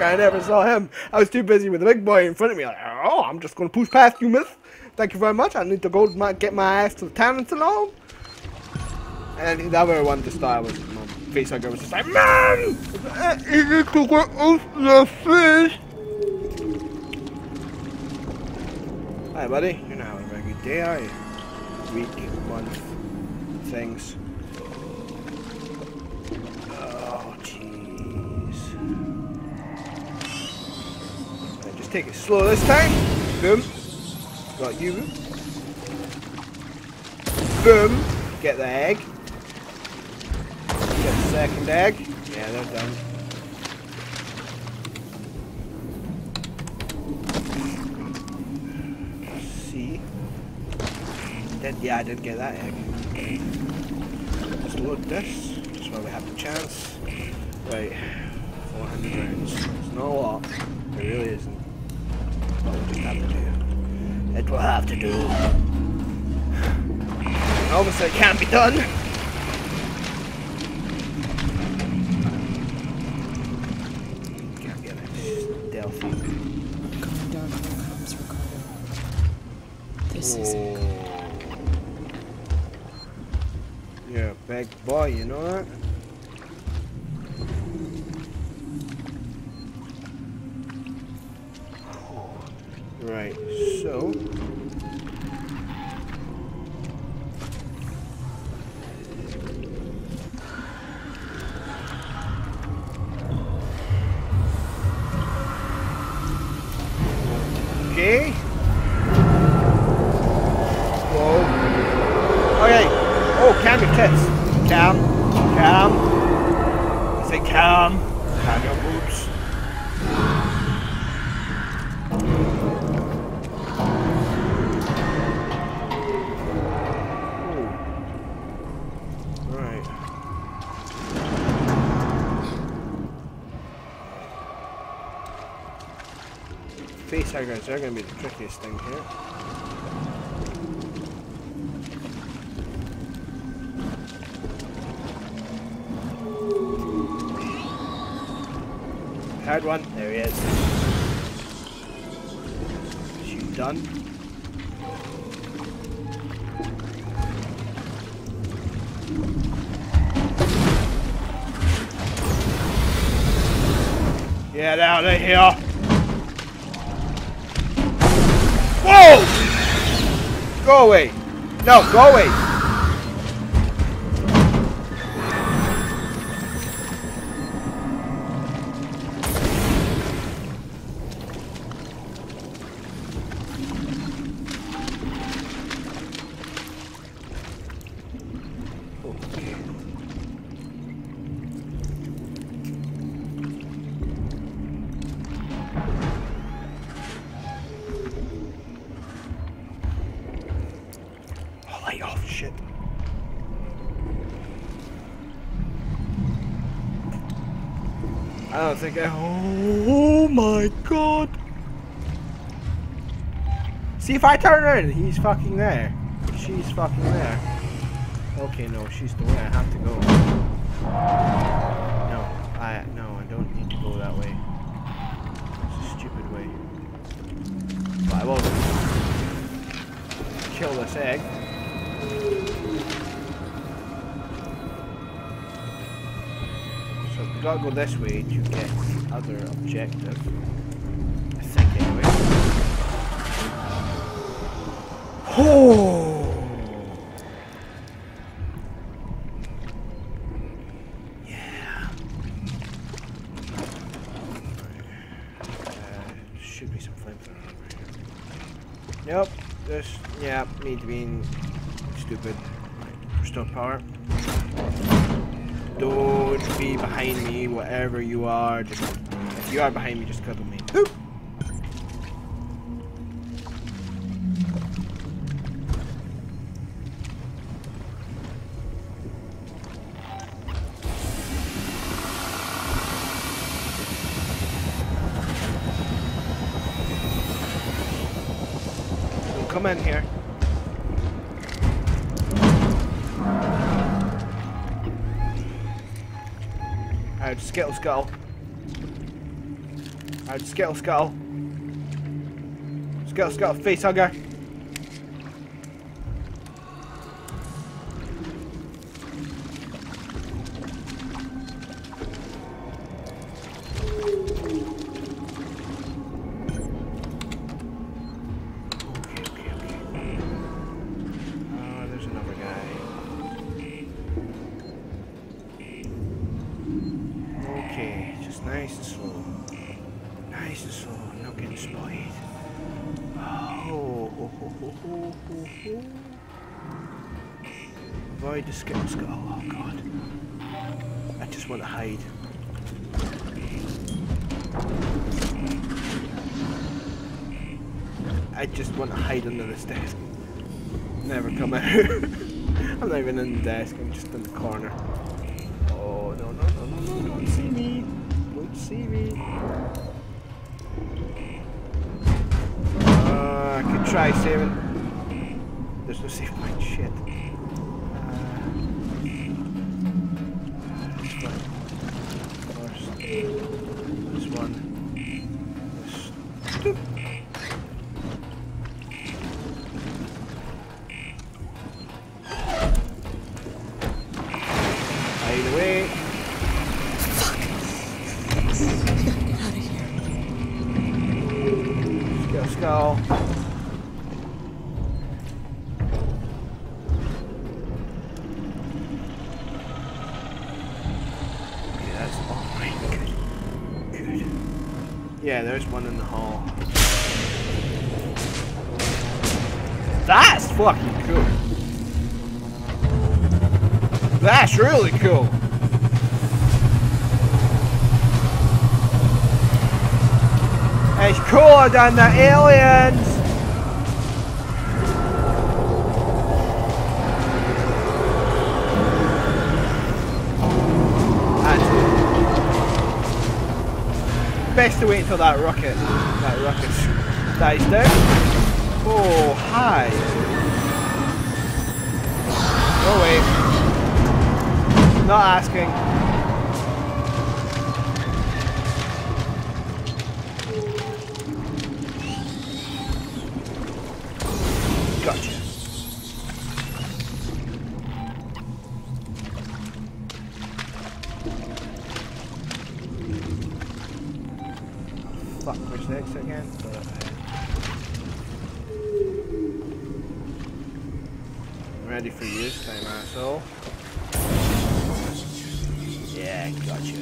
I never saw him. I was too busy with the big boy in front of me. Like, oh, I'm just going to push past you, miss. Thank you very much. I need to go my, get my ass to the town and salon. And the other one to start was my face hugger was just like, Man! You need to get off the fish! Hi buddy, you're not having a very good day, are you? Week, month, things. Oh, jeez. Take it slow this time. Boom. Got you. Boom. Get the egg. Get the second egg. Yeah, they're done. See. Did yeah, I did get that egg. Let's load this, just while we have the chance. Right, 400 rounds. It's not a lot. It really isn't. But we'll have to do. It will have to do. Obviously, it can't be done. Can't get it. Delphi. Going dark comes, Ricardo. This is Oh. You're a big boy, you know that? Huggers are going to be the trickiest thing here. Hard one, there he is. Is you done? No, go away! Think I. Oh my god! See if I turn around, he's fucking there. She's fucking there. Okay, no, she's the way I have to go. No, I no, I don't need to go that way. It's a stupid way. But I will kill this egg. We gotta go this way to get the other objective. I think anyway. Oh. Yeah. Uh, should be some flamethrower over here. Nope. This, yeah, me being stupid. Restore power. Don't be behind me, whatever you are. Just if you are behind me, just cover Skittle Skull. Alright, Skittle Skull. Skittle Skull, face hugger. Okay, I than the aliens. Best to wait until that rocket, that rocket dies down. Oh, hi. Oh wait. Not asking. Ready for use time, asshole. Yeah, gotcha.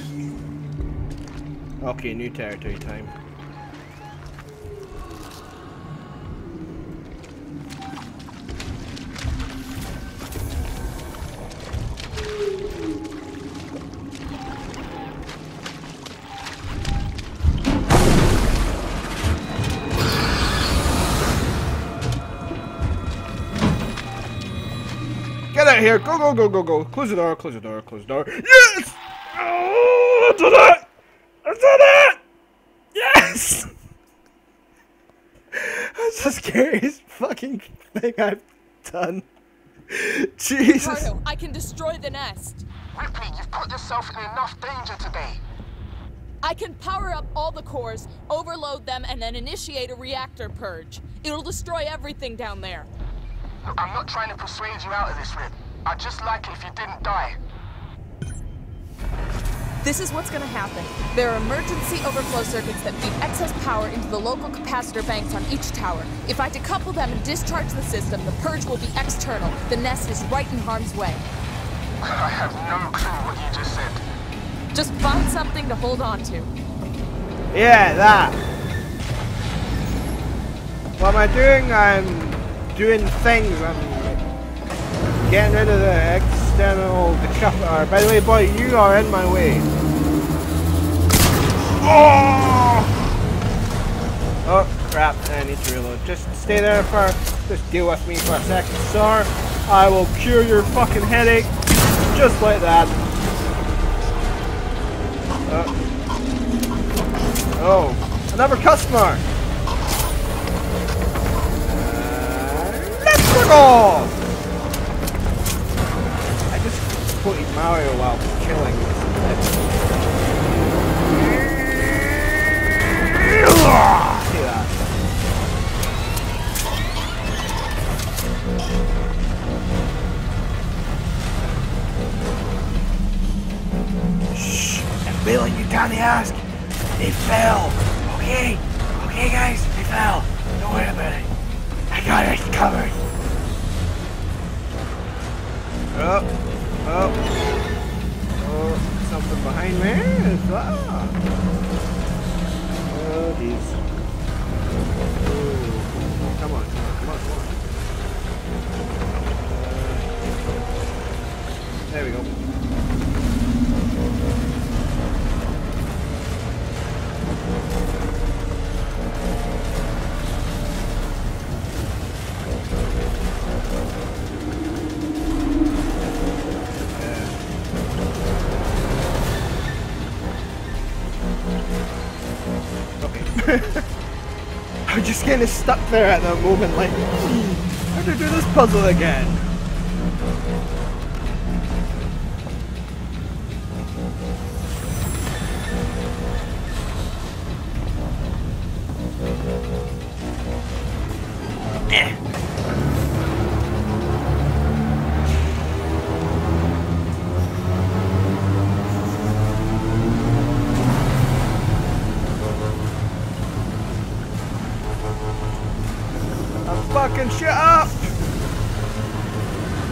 Okay, new territory time. Out of here! Go, go, go, go, go! Close the door, close the door, close the door. Yes! Oh, I did it! I did it! Yes! That's the scariest fucking thing I've done. Jesus. Ricardo, I can destroy the nest. Ripley, you've put yourself in enough danger today. I can power up all the cores, overload them, and then initiate a reactor purge. It'll destroy everything down there. Look, I'm not trying to persuade you out of this, Rip. I'd just like it if you didn't die. This is what's gonna happen. There are emergency overflow circuits that feed excess power into the local capacitor banks on each tower. If I decouple them and discharge the system, the purge will be external. The nest is right in harm's way. I have no clue what you just said. Just find something to hold on to. Yeah, that. What am I doing? I'm doing things. I'm getting rid of the external decoupler. By the way, boy, you are in my way. Oh! Oh, crap. I need to reload. Just stay there for... Just deal with me for a second, sir. I will cure your fucking headache. Just like that. Uh, Oh, another customer. Uh, let's go. Quoted Mario while killing this. See that? Shh! I'm bailing you down the ask. They fell. Okay, okay, guys, they fell. Don't worry about it. I got it covered. Oh, oh, oh, something behind me as well. Oh. Uh, there we go. Just kind of stuck there at the moment, like, hmm, how to do this puzzle again?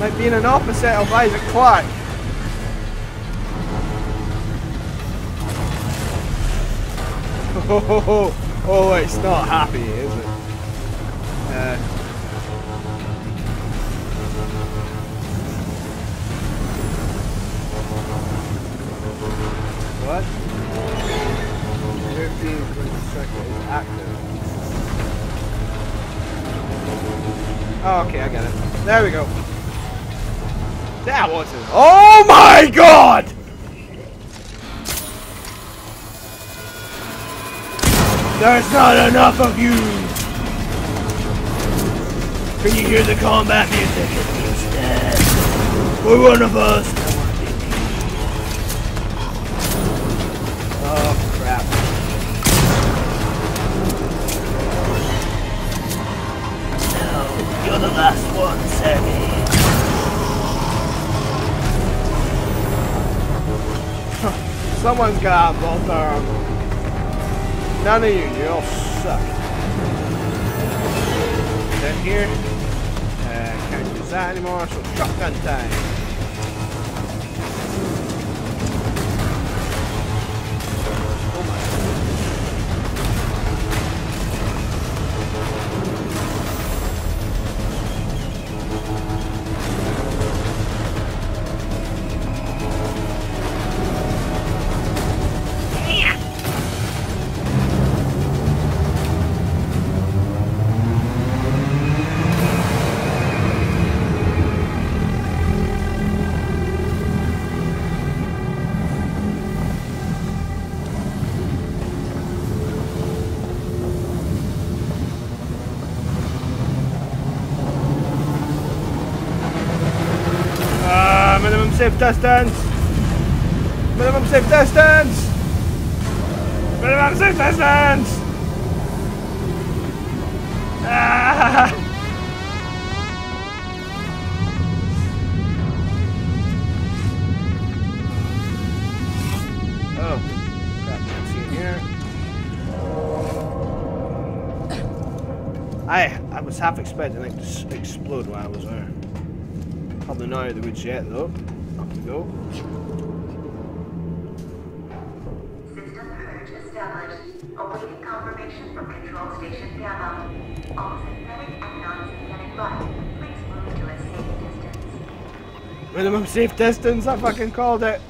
Like being an opposite of Isaac Clarke. Oh, oh, it's not happy, is it? Uh, what? 15 when circuit is active. Oh, okay, I get it. There we go. That was it. Oh my god! There's not enough of you! Can you hear the combat music? It means death. For one of us. Someone's have both of them. None of you, you all suck. Then here, uh, can't use that anymore, so shotgun time. Expecting it to explode while I was there. Probably not the woods yet though. Up we go. System purge established. Awaiting confirmation from Control Station Gamma. All synthetic and non-synthetic life, please move to a safe distance. Minimum safe distance, I fucking called it.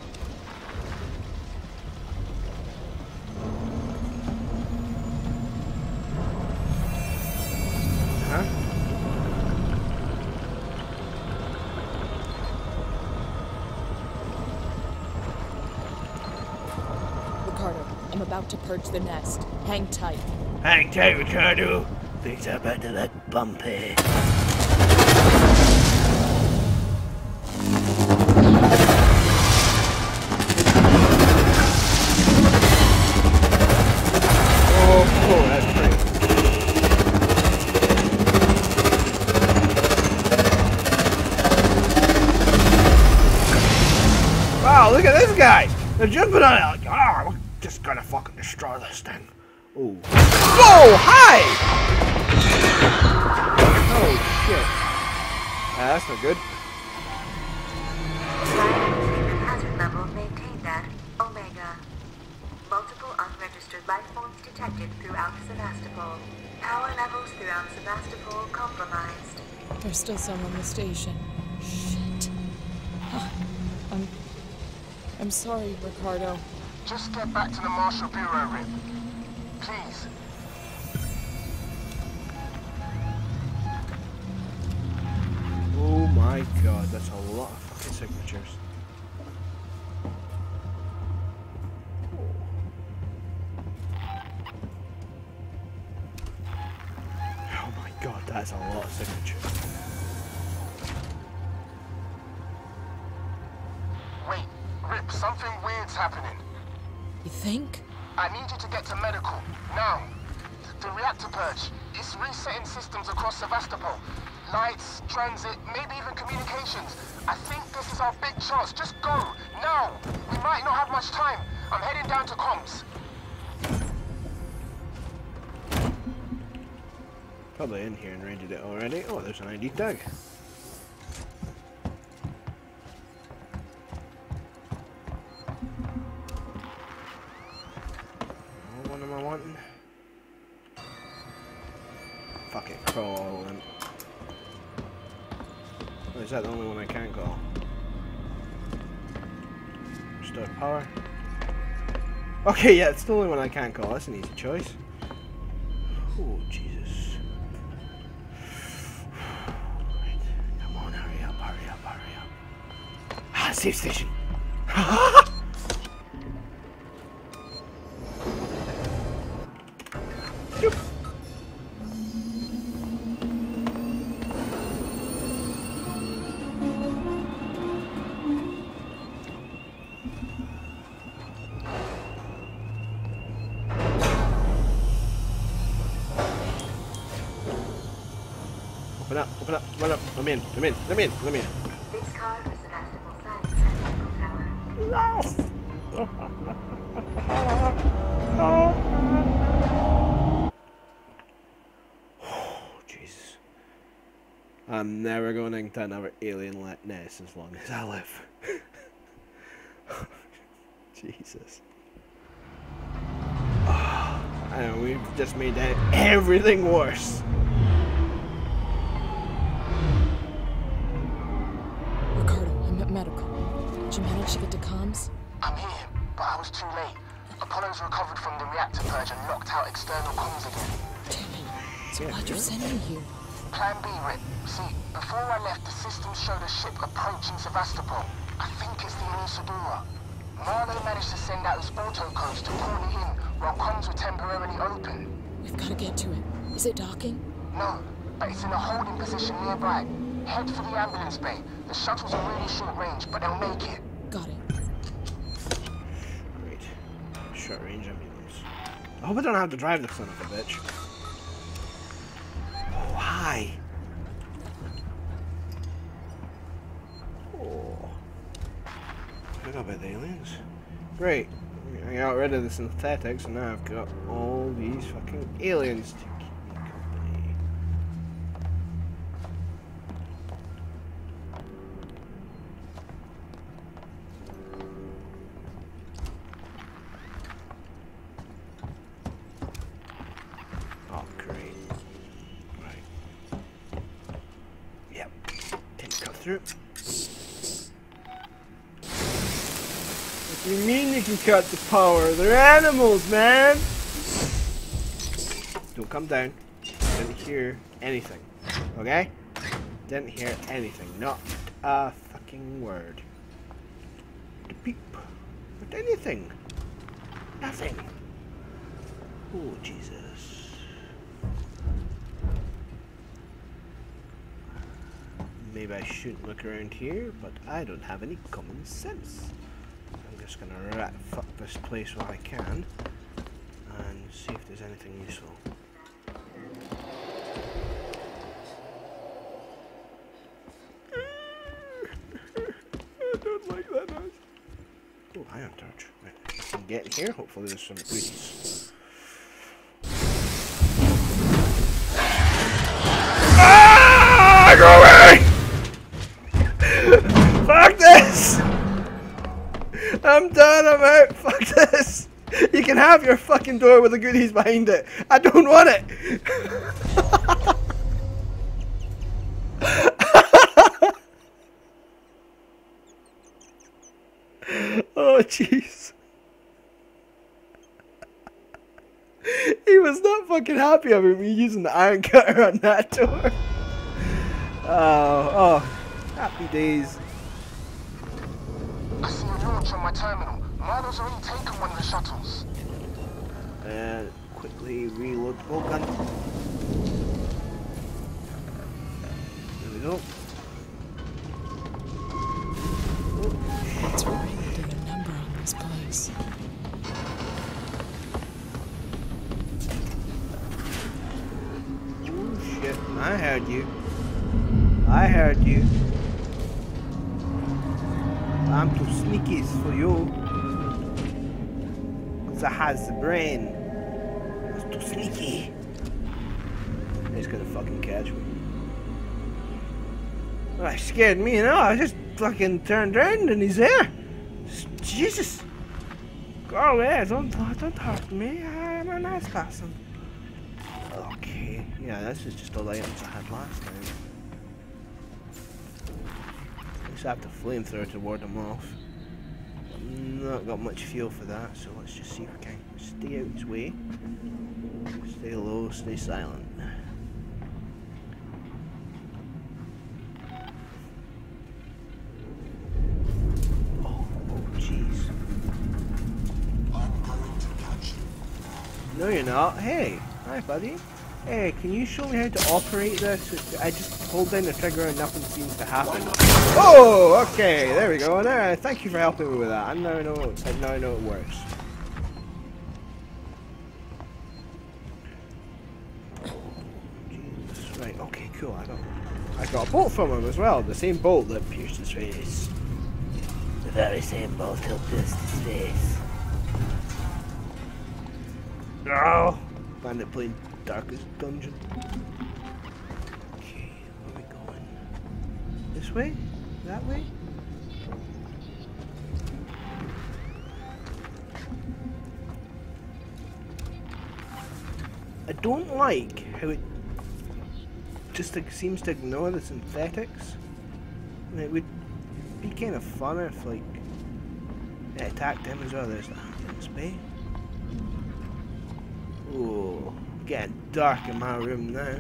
Purge the nest. Hang tight. Hang tight, Ricardo. Things are about to look bumpy. There's still some on the station. Shit. I'm. I'm sorry, Ricardo. Just get back to the Marshal Bureau, Rip. Please. Oh my god, that's a lot of fucking signatures. Here it already. Oh, there's an ID tag. What am I wanting? Fuck it, them. Oh, is that the only one I can't go? Restore power. Okay, yeah, it's the only one I can't call. That's an easy choice. Oh, Jesus. Right. Come on, hurry up, hurry up, hurry up. Ah, safe station. Open up, open up, run up. Let me in, let me in, let me in, let me in. Never going into another alien let nest as long as I live. Jesus. Ah, I know, we've just made that everything worse. Ricardo, I'm at medical. Did you manage to get to comms? I'm here, but I was too late. Apollo's recovered from the reactor purge and knocked out external comms again. Damn it. So Yeah, why'd you yeah. send me here? Plan B, Rip. See, before I left, the system showed a ship approaching Sevastopol. I think it's the Anesidora. Marlowe managed to send out his autocodes to call it in while comms were temporarily open. We've got to get to it. Is it docking? No, but it's in a holding position nearby. Head for the ambulance bay. The shuttles are really short range, but they'll make it. Got it. Great. Short range ambulance. I hope I don't have to drive the son of a bitch. Why? Oh. I got by the aliens. Great. I got rid of the synthetics and now I've got all these fucking aliens through. What do you mean you can cut the power? They're animals, man! Don't come down. Didn't hear anything. Okay? Didn't hear anything. Not a fucking word. The beep. Not anything. Nothing. Oh, Jesus. Maybe I shouldn't look around here, but I don't have any common sense. I'm just gonna rat fuck this place while I can and see if there's anything useful. I don't like that noise. Oh, iron torch. Right. I can get here. Hopefully there's some goodies. Ah! Go away! I'm done, I'm out. Fuck this! You can have your fucking door with the goodies behind it. I don't want it! oh, jeez. He was not fucking happy about me using the iron cutter on that door. Oh, oh, happy days. I see on my terminal. Marlowe's already taken one of the shuttles. And quickly reload oh, the bolt gun. There we go. It's ringed in a number. Thanks. Oh shit, I heard you. I heard you. I'm too sneaky for you. I has the brain. It's too sneaky. He's gonna fucking catch me. Well, that scared me, you know. I just fucking turned around and he's there. Jesus. Go away, don't, don't hurt me. I'm a nice person. Okay, yeah, this is just all the items I had last time. I have to flamethrower to ward them off. Not got much fuel for that, so let's just see if we can stay out his way. Stay low, stay silent. Oh, oh, jeez. I'm going to catch you. No, you're not. Hey, hi, buddy. Hey, can you show me how to operate this? I just hold down the trigger and nothing seems to happen. Oh, okay, there we go. There, thank you for helping me with that. I now know. I now know it works. Jesus, right. Okay, cool. I got. I got a bolt from him as well. The same bolt that pierced his face. The very same bolt that pierced his face. No! Bandit playing Darkest Dungeon. Okay, where are we going? This way? That way? I don't like how it just like, seems to ignore the synthetics. And it would be kind of fun if like it attacked them as well. There's that space. Ooh, getting dark in my room now.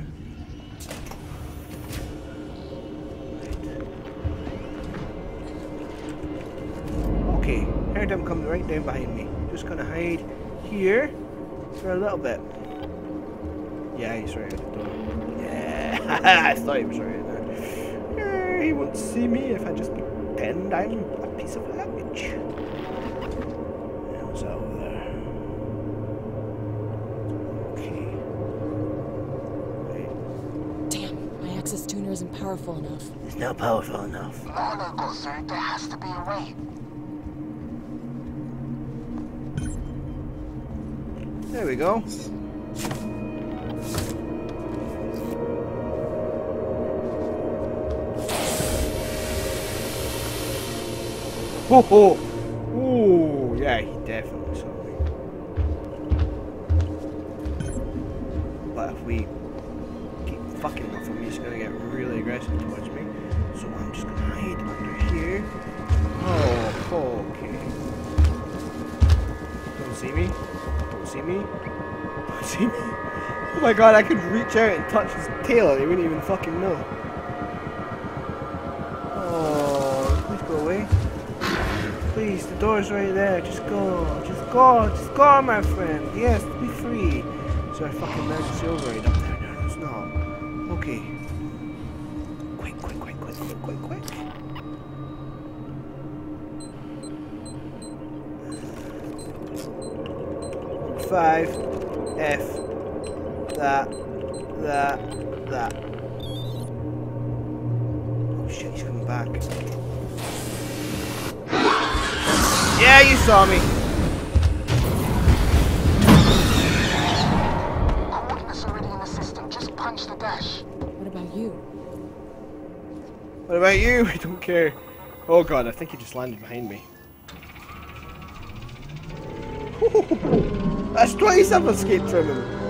Okay, heard him coming right down behind me. Just gonna hide here for a little bit. Yeah, he's right at the door. Yeah, I thought he was right there. he won't see me if I just pretend I'm a piece of luggage. Powerful enough. it's not powerful enough. No, no, go, sir. There has to be a way. There we go. Ho ho! My god, I could reach out and touch his tail and he wouldn't even fucking know. Oh, please go away. Please, the door's right there. Just go. Just go. Just go, my friend. Yes, be free. So I fucking silver right up there. No, it's not. Okay. Quick, quick, quick, quick, quick, quick, quick. Five. F. That. That. That. Oh shit, he's coming back. Yeah, you saw me. Coordinates already in the system. Just punch the dash. What about you? What about you? I don't care. Oh god, I think he just landed behind me. That's twice I've escaped from him.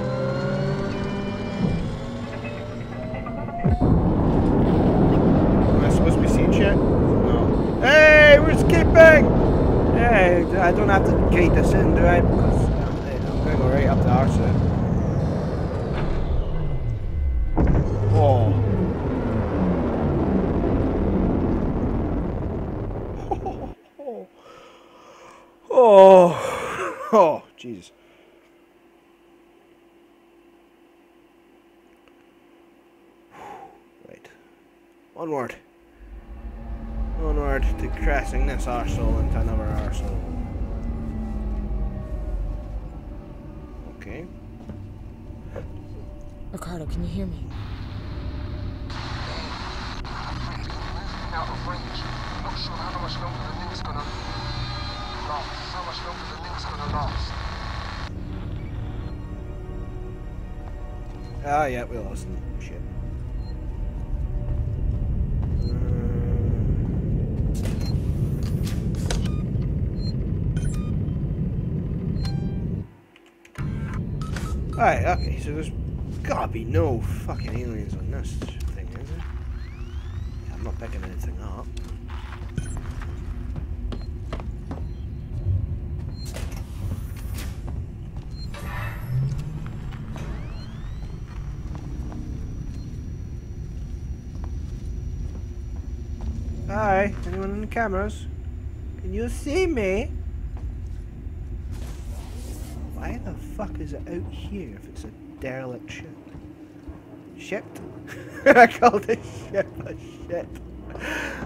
I don't have to gate this in, do I? Because I'm going right up the arse. Oh. Oh, oh, jeez. Right. Onward. Onward to crashing this arsehole into another arsehole. Okay. Ricardo, can you hear me? out of range. Not sure how much longer the link's gonna last. How much longer the link's gonna last. Ah, yeah, we lost him. Shit. Alright, okay, so there's gotta be no fucking aliens on this thing, is there? I'm not picking anything up. Hi, anyone in the cameras? Can you see me? Why the fuck is it out here if it's a derelict ship? Ship? I called it ship a ship.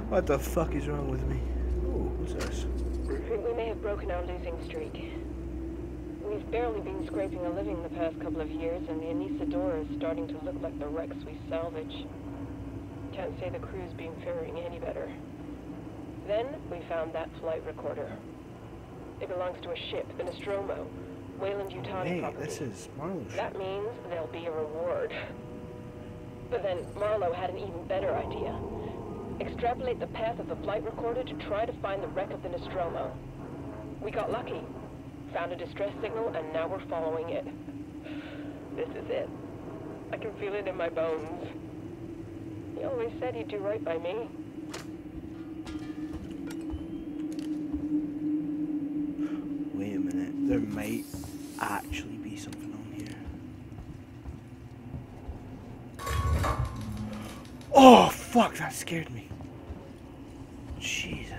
What the fuck is wrong with me? Oh, what's this? We may have broken our losing streak. We've barely been scraping a living the past couple of years, and the Anesidora is starting to look like the wrecks we salvage. Can't say the crew's been faring any better. Then we found that flight recorder. It belongs to a ship, the Nostromo, Weyland-Yutani Hey, property. this is Marlowe That means there'll be a reward. But then Marlowe had an even better idea. Extrapolate the path of the flight recorder to try to find the wreck of the Nostromo. We got lucky. Found a distress signal, and now we're following it. This is it. I can feel it in my bones. He always said he'd do right by me. Wait a minute, there might actually be something on here. Oh, fuck, that scared me. Jesus.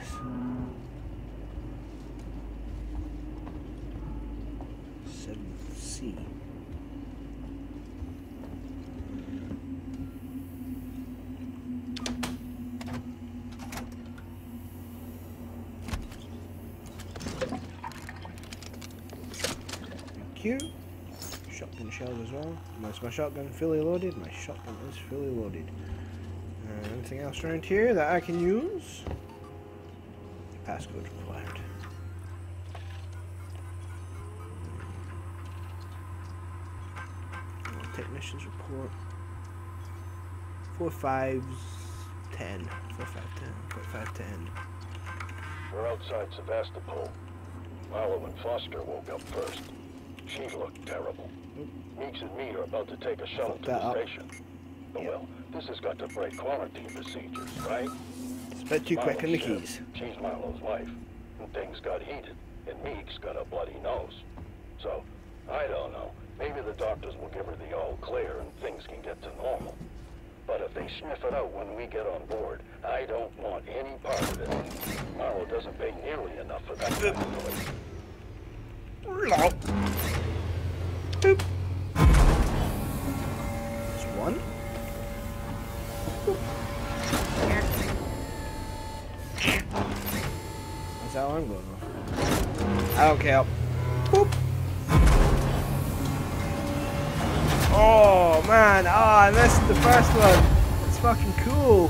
Seventh C. Thank you. Shotgun shells as well. My shotgun fully loaded? My shotgun is fully loaded. Anything else around here that I can use? Passcode required. Technician's report. Four fives, ten. Four five ten. Four five ten. We're outside Sevastopol. Marlowe and Foster woke up first. She looked terrible. Meeks and me are about to take a shuttle to the up. station. But well, this has got to break quarantine procedures, right? It's a bit too quick on the keys. She's Marlowe's wife, and things got heated, and Meeks got a bloody nose. So, I don't know. Maybe the doctors will give her the all clear and things can get to normal. But if they sniff it out when we get on board, I don't want any part of it. Marlowe doesn't pay nearly enough for that kind of noise. Boop. There's one. What's that alarm going? I don't care. Boop. Oh man, oh I missed the first one. It's fucking cool.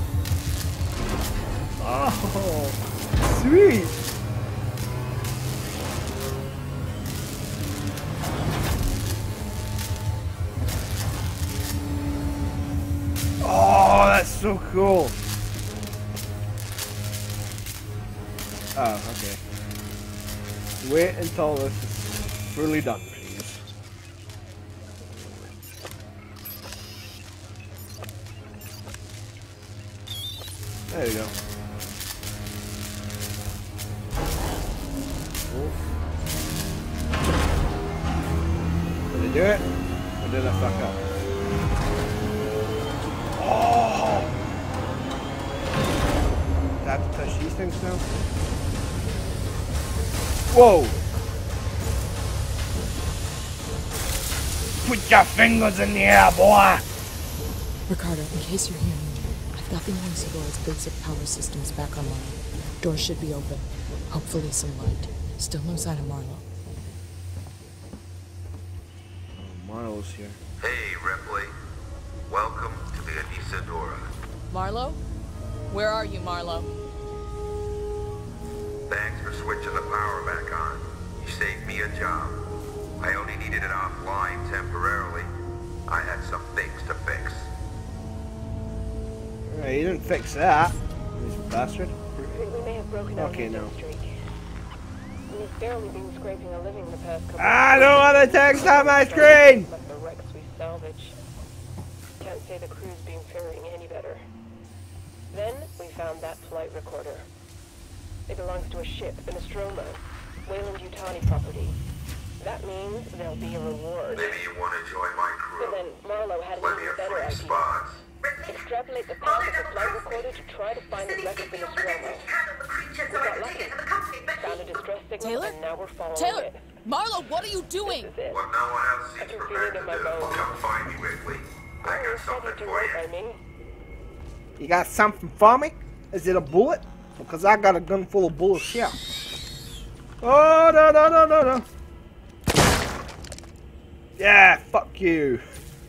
Oh, sweet. Oh, that's so cool. Oh, okay. Wait until this is fully done, please. There you go. Oh. Did I do it? Or did I fuck up? Things now? Whoa! Put your fingers in the air, boy! Ricardo, in case you're hearing me, I've got the Anesidora's basic power systems back online. Doors should be open. Hopefully some light. Still no sign of Marlow. Oh, Marlow's here. Hey, Ripley. Welcome to the Anesidora. Marlow? Where are you, Marlow? Thanks for switching the power back on. You saved me a job. I only needed it offline temporarily. I had some things to fix. Right, you didn't fix that. You bastard. We may have broken our Okay, no. streak. We've barely been scraping a living the past couple I don't want to text on my screen! Like the wrecks we salvage. Can't say the crew's been faring any better. Then we found that flight recorder. It belongs to a ship, the Nostromo, Weyland-Yutani property. That means there'll be a reward. Maybe you want to join my But crew. then Marlow had an Plenty even of better free idea. spots. Extrapolate the path of the flight recorder to try to find the wreck of the Nostromo. We got lucky. Found a distress signal, Taylor? and now we're following Taylor! it. Marlow, what are you doing? This is it. What no one else I seems can feel prepared it to in my do. bones. Come find me, Ripley. I oh, got We're something for you. I mean. You got something for me? Is it a bullet? Because I got a gun full of bullets here. Oh, no, no, no, no, no. Yeah, fuck you.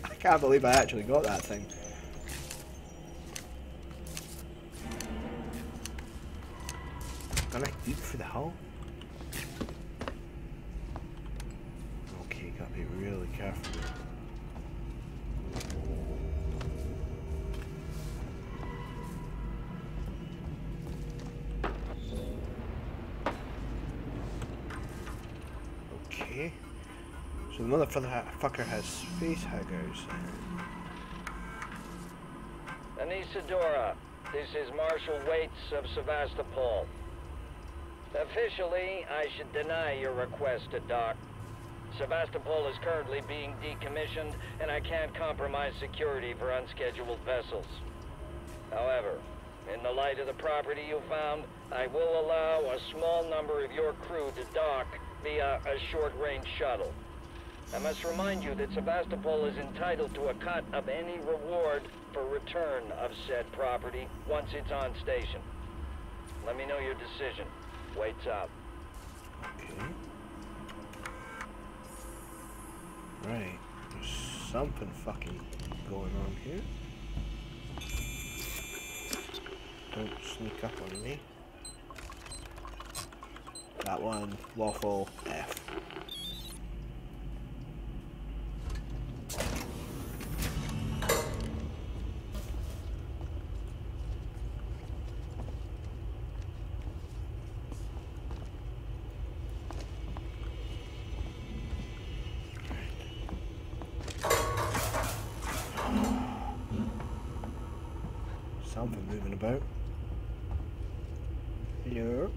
I can't believe I actually got that thing. Gonna eat for the hole? Motherfucker has face huggers. Anesidora, this is Marshal Waits of Sevastopol. Officially, I should deny your request to dock. Sevastopol is currently being decommissioned, and I can't compromise security for unscheduled vessels. However, in the light of the property you found, I will allow a small number of your crew to dock via a short-range shuttle. I must remind you that Sevastopol is entitled to a cut of any reward for return of said property once it's on station. Let me know your decision. Waits up. Okay. Right. There's something fucking going on here. Don't sneak up on me. That one, waffle F. Something moving about. Hello?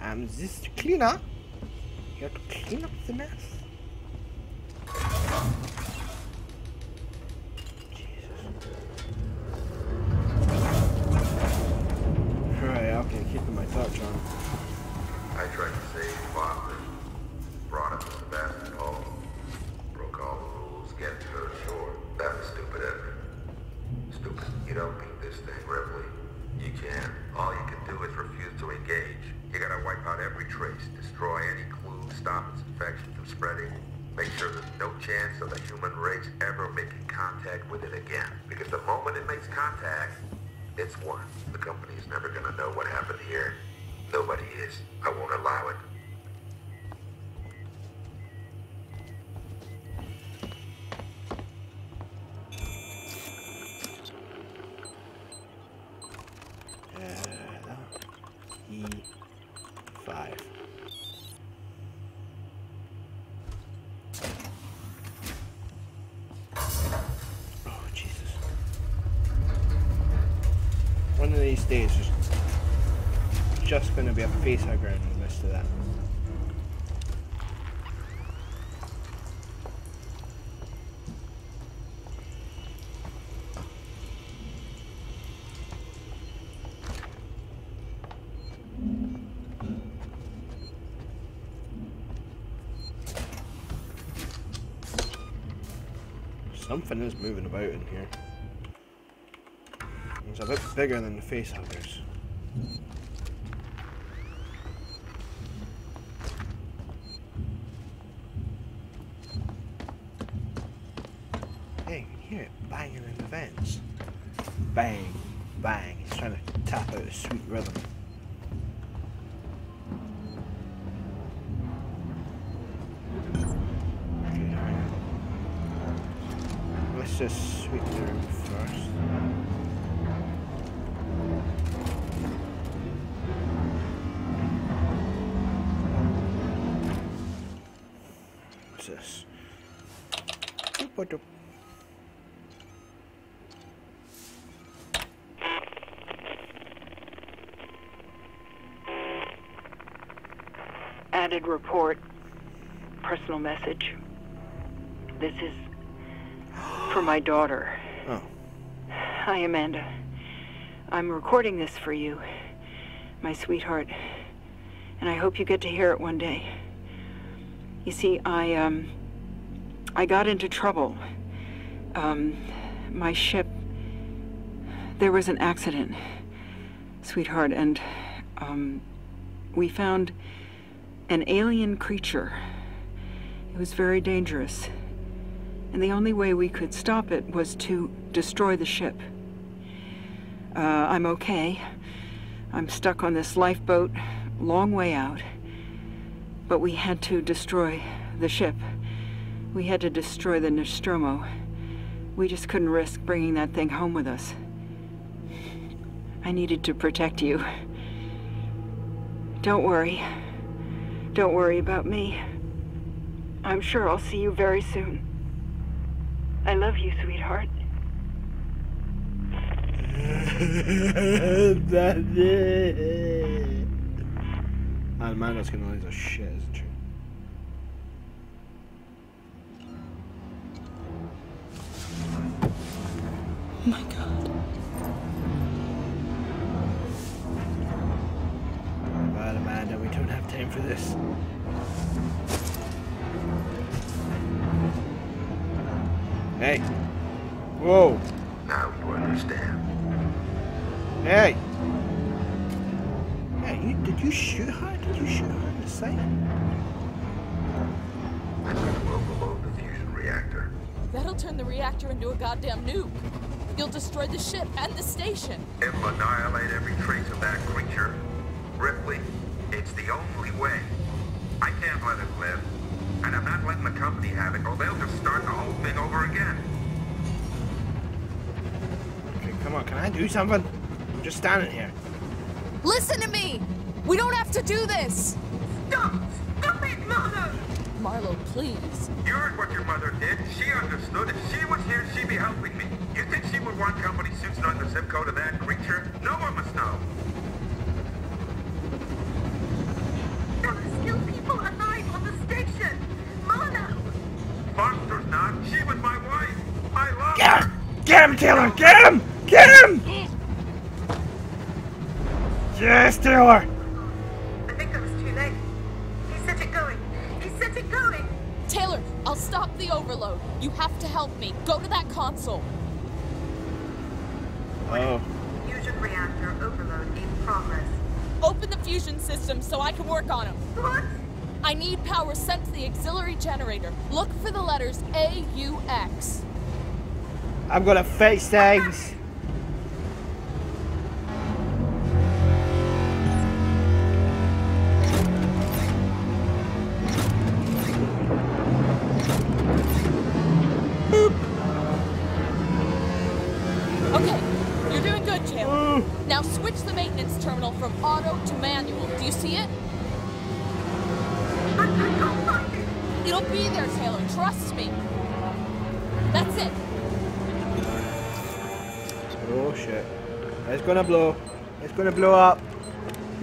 I'm this cleaner. Here to clean up the mess. A face hugger in midst of that. Something is moving about in here. It's a bit bigger than the face huggers. Report. Personal message. This is for my daughter. Oh. Hi, Amanda. I'm recording this for you, my sweetheart. And I hope you get to hear it one day. You see, I, um, I got into trouble. Um, my ship, there was an accident, sweetheart, and, um, we found an alien creature. It was very dangerous. And the only way we could stop it was to destroy the ship. Uh, I'm okay. I'm stuck on this lifeboat, long way out. But we had to destroy the ship. We had to destroy the Nostromo. We just couldn't risk bringing that thing home with us. I needed to protect you. Don't worry. Don't worry about me. I'm sure I'll see you very soon. I love you, sweetheart. That's it. And Amanda's gonna lose her shit, isn't she? Oh my god. For this. Hey. Whoa. Now you understand. Hey. Hey, you, did you shoot her? Did you shoot her in the side? I'm gonna overload the fusion reactor. That'll turn the reactor into a goddamn nuke. You'll destroy the ship and the station. It'll annihilate every trace of that creature. Ripley, it's the only way. I can't let it live. And I'm not letting the company have it, or they'll just start the whole thing over again. Okay, come on, can I do something? I'm just standing here. Listen to me! We don't have to do this! Stop! Stop it, Marlow! Marlow, please. You heard what your mother did. She understood. If she was here, she'd be helping me. You think she would want company suits knowing the zip code of that creature? No Yes, Taylor! I think I was too late. He set it going. He set it going! Taylor, I'll stop the overload. You have to help me. Go to that console. Oh. Fusion reactor overload in progress. Open the fusion system so I can work on them. What? I need power sent to the auxiliary generator. Look for the letters A U X. I'm gonna face things.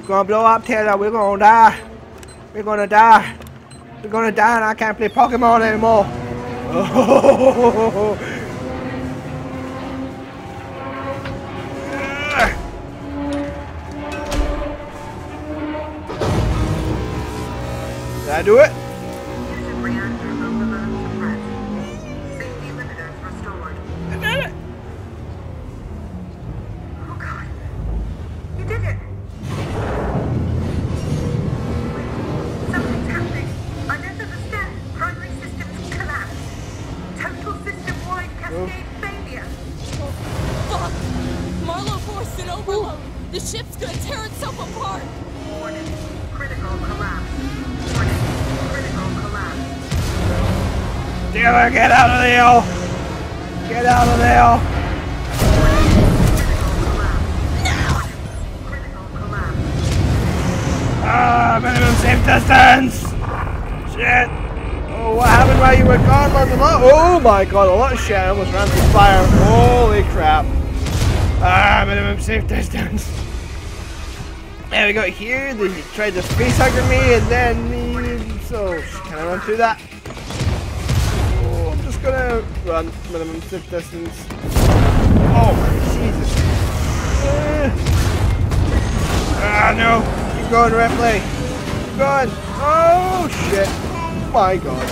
It's gonna blow up, Taylor. We're gonna die. We're gonna die. We're gonna die and I can't play Pokemon anymore. Oh. Did I do it? Minimum safe distance! Shit! Oh, what happened while you were gone? Oh my god, a lot of shit. I almost ran through fire. Holy crap. Ah, minimum safe distance. There we got here. They tried to space hugger me, and then he, so can I run through that? Oh, I'm just gonna run minimum safe distance. Oh Jesus! Ah no! Keep going, Ripley. Going. Oh shit! Oh my god!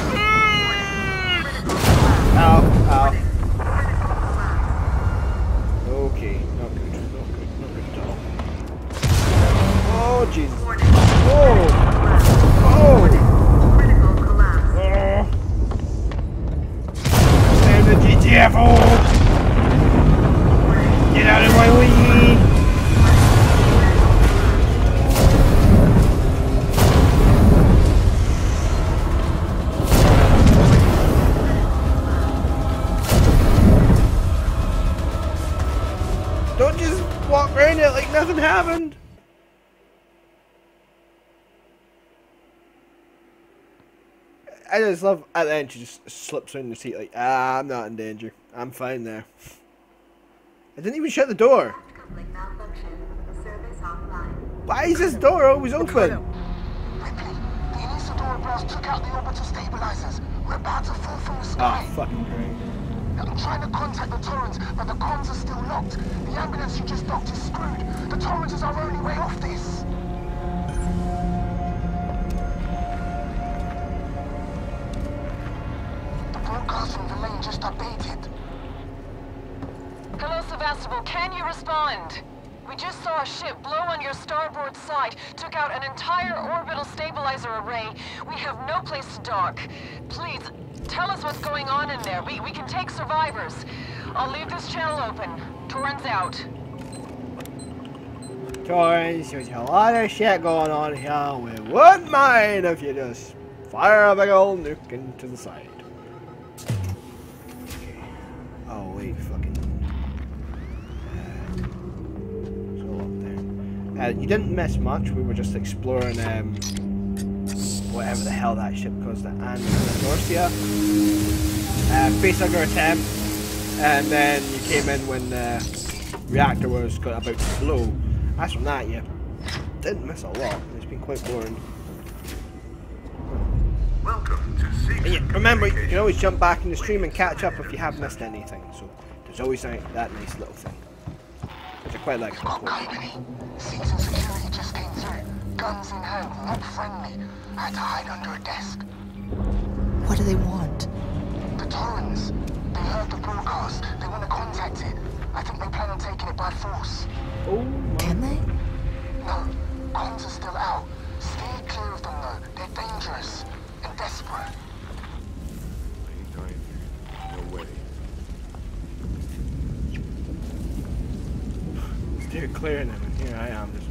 Ow! Ow! Okay, not good, not good, not good at all. Oh Jesus! Oh! Oh! Oh! Save the GTFO! Get out of my way! It like nothing happened! I just love at the end she just slips around the seat like, ah, I'm not in danger. I'm fine there. I didn't even shut the door. Coupling malfunction. Service offline. Why is this door always open? Ripley, the Anesidora blast took out the orbital stabilizers. We're about to fall from the Ah, sky. fucking great. I'm trying to contact the Torrens, but the comms are still locked. The ambulance you just docked is screwed. The Torrens is our only way off this. The broadcast from the lane just updated. Hello. Can you respond? We just saw a ship blow on your starboard side, took out an entire orbital stabilizer array. We have no place to dock. Please, tell us what's going on in there. We, we can take survivors. I'll leave this channel open. Torrens out. Torrens, there's a lot of shit going on here. We wouldn't mind if you just fire a big old nuke into the side. Okay. Oh, wait, Uh, you didn't miss much. We were just exploring um, whatever the hell that ship was, the Andorsia. Uh, facehugger attempt, and then you came in when the reactor was got about to blow. As from that, you didn't miss a lot. It's been quite boring. Welcome to yeah, remember, you can always jump back in the stream and catch up if you have missed anything. So there's always that, nice little thing, I quite like. We've got company. Seegson security just came through. Guns in hand, not friendly. I had to hide under a desk. What do they want? The Torrens. They heard the broadcast. They want to contact it. I think they plan on taking it by force. Oh, Can they? No, comms are still out. Stay clear of them though. They're dangerous and desperate. Steer clear of them, and here I am. Just...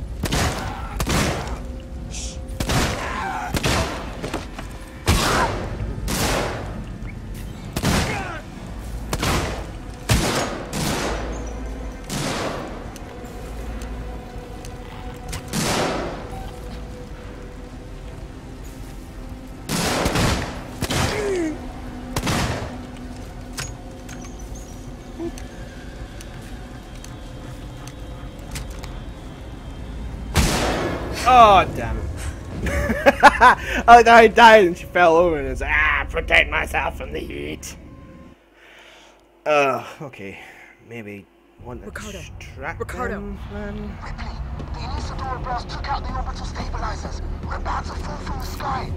Oh, damn it. I, I died and she fell over and it's ah, protect myself from the heat. Uh, okay. Maybe want to Ricardo. distract Ricardo. them, then? Ripley, the Anesidora blast took out the orbital stabilizers. We're about to fall from the sky.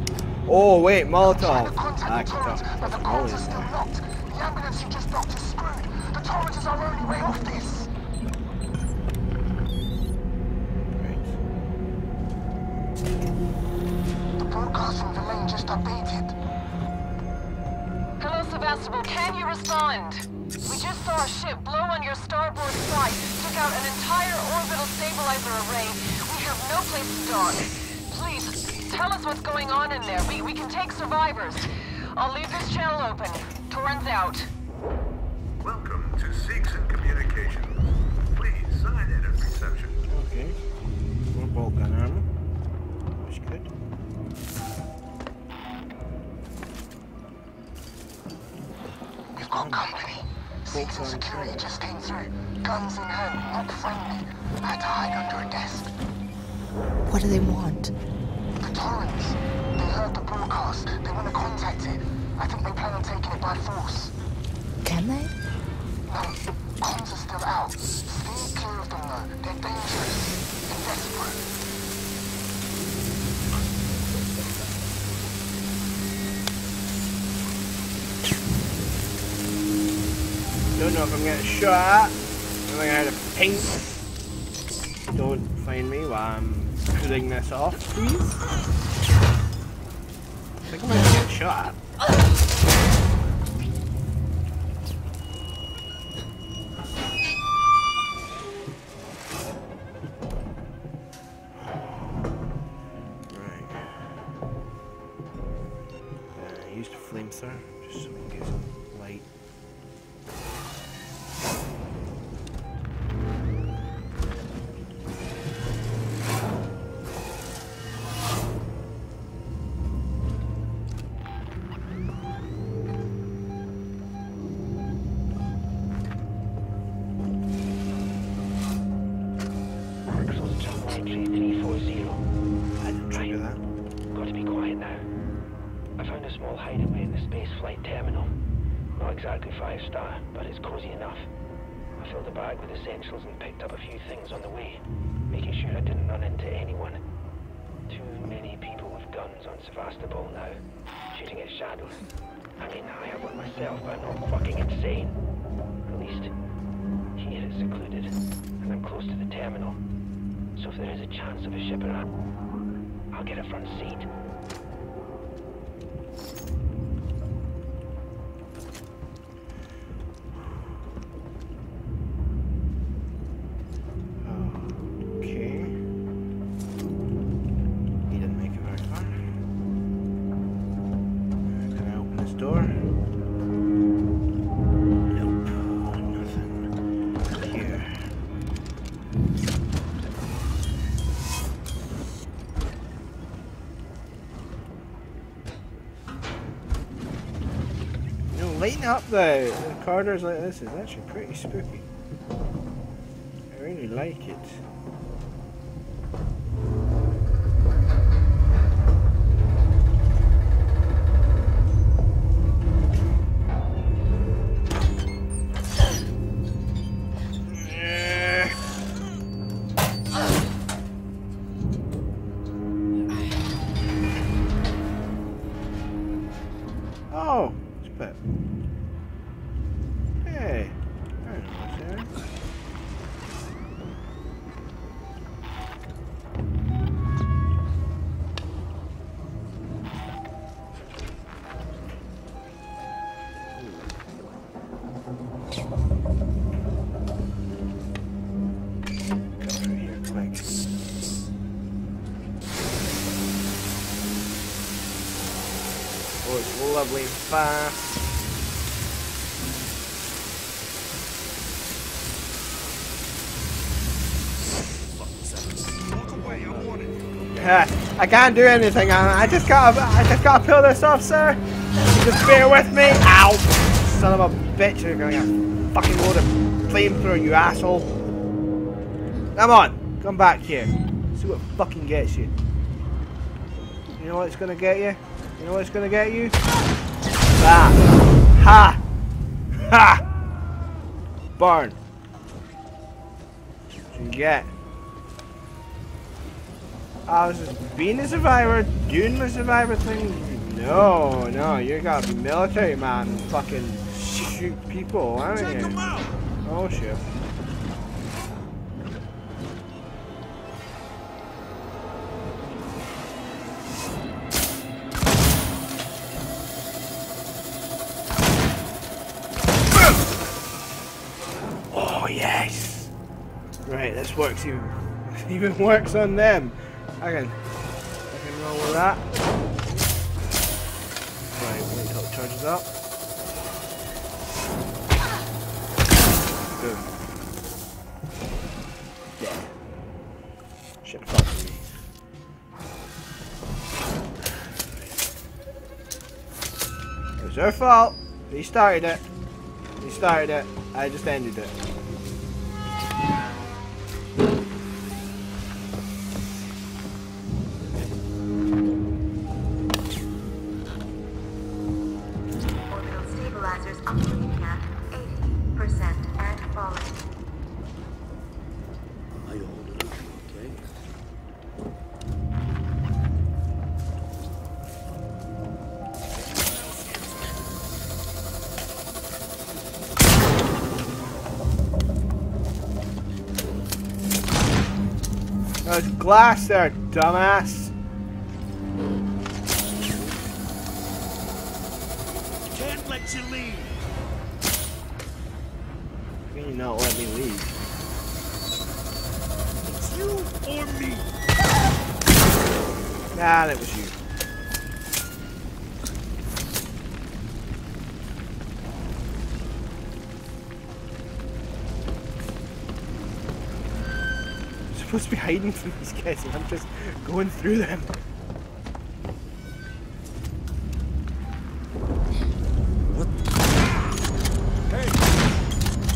Oh, wait, Trying to Molotov. contact I the can Torrens, talk but the to comms are still locked. The ambulance you just docked is screwed. The Torrens is our only way off this. The broadcast the lane just updated. Hello, Sevastopol. Can you respond? We just saw a ship blow on your starboard side, took out an entire orbital stabilizer array. We have no place to dock. Please, tell us what's going on in there. We, we can take survivors. I'll leave this channel open. Torrens out. Welcome to Seegson Communications. Please sign in at reception. Okay. More bolt gun armor. That's got company. Seegson security just came through. Guns in hand, look friendly. I had to hide under a desk. What do they want? The Torrens. They heard the broadcast. They want to contact it. I think they plan on taking it by force. Can they? No, comms are still out. Stay clear of them though. They're dangerous and desperate. Don't know if I'm getting shot. I'm gonna have to pink. Don't find me while I'm pulling this off, please. I think I'm gonna get shot. Lighting up the, the corridors like this is actually pretty spooky. I really like it. Fast. I can't do anything. I, just gotta, I just gotta peel this off, sir. Just bear with me. Ow! Son of a bitch! You're gonna get fucking load of flamethrower, you asshole. Come on, come back here. See what fucking gets you. You know what's gonna get you? You know what's gonna get you? Ha! Ha! Burn. That's you get. I was just being a survivor, doing the survivor thing. No, no, you gotta be military man and fucking shoot people, aren't you? Oh shit. Works even even works on them. I can, I can roll with that. Right, wait until it charges up. Boom. Dead. Shit fucked me. It was her fault. He started it. He started it. I just ended it. Glass there, dumbass. Be hiding from these guys and I'm just going through them. Hey,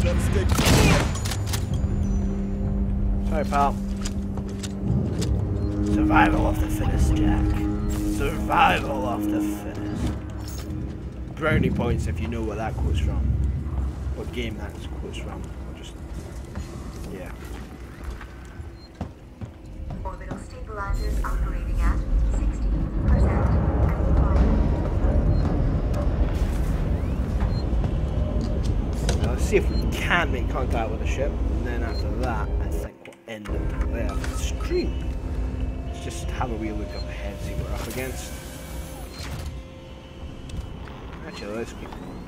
let's stick. Sorry, pal. Survival of the fittest, Jack. Survival of the fittest. Brownie points if you know where that quote's from. What game that quote's from. See if we can make contact with the ship, and then after that, I think we'll end it there the stream. Let's just have a wee look up ahead, see what we're up against. Actually, let's keep going.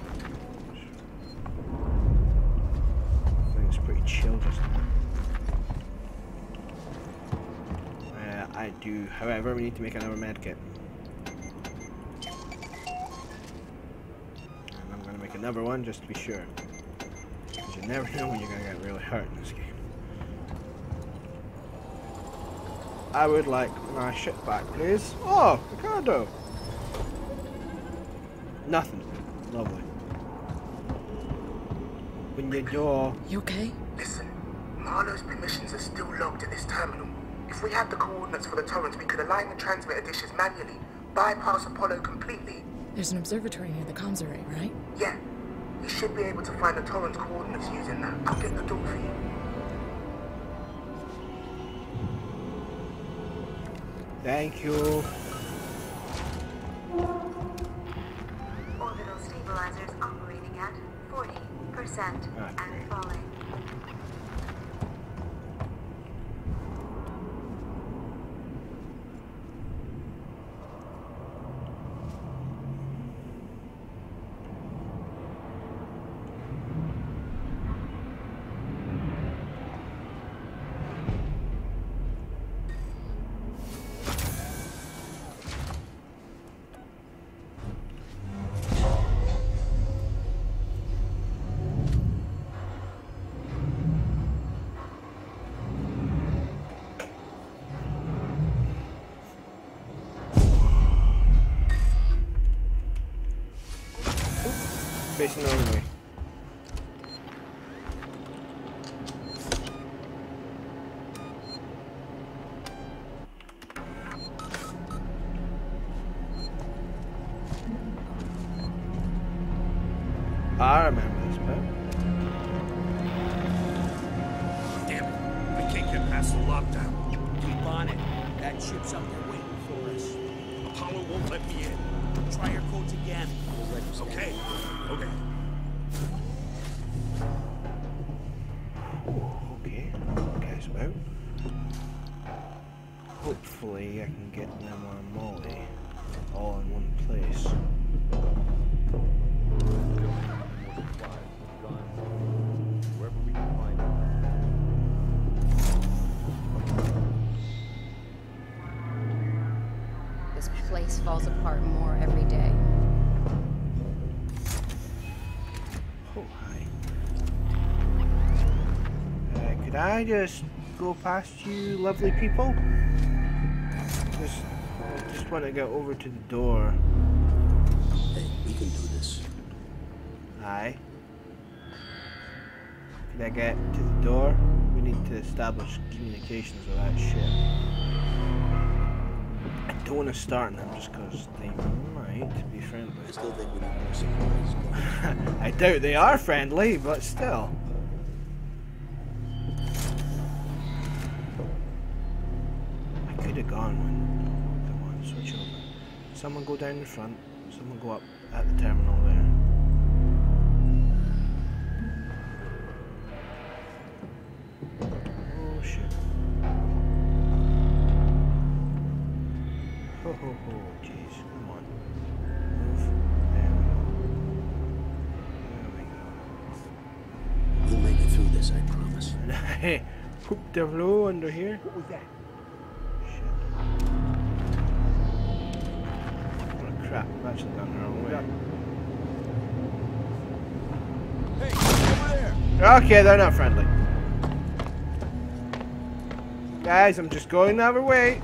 Things pretty chill just now. Uh, I do, however, we need to make another medkit. And I'm gonna make another one just to be sure. Because you never know when you're gonna get really hurt in this game. I would like my ship back, please. Oh, Ricardo. Nothing. Lovely. When your door. You okay? Listen, Marlow's permissions are still logged at this terminal. If we had the coordinates for the Torrens, we could align the transmitter dishes manually, bypass Apollo completely. There's an observatory near the comms array, right? Yeah, we should be able to find the Torrens' coordinates using that. I'll get the door for you. Thank you. Orbital stabilizers operating at 40% I just go past you lovely people? Just, I just want to get over to the door. Hey, we can do this. Aye. Can I get to the door? We need to establish communications with that ship. I don't want to start them just because they might be friendly. I still think we need more supplies. I doubt they are friendly, but still. Have gone when the one switch over. Someone go down the front, someone go up at the terminal there. Oh shit. Ho ho ho, jeez, come on. Move. There we go. We'll make it through this, I promise. Hey, Poop the Vlo under here. What was that? Crap, I've actually the wrong way. Hey! Okay, they're not friendly. Guys, I'm just going our way.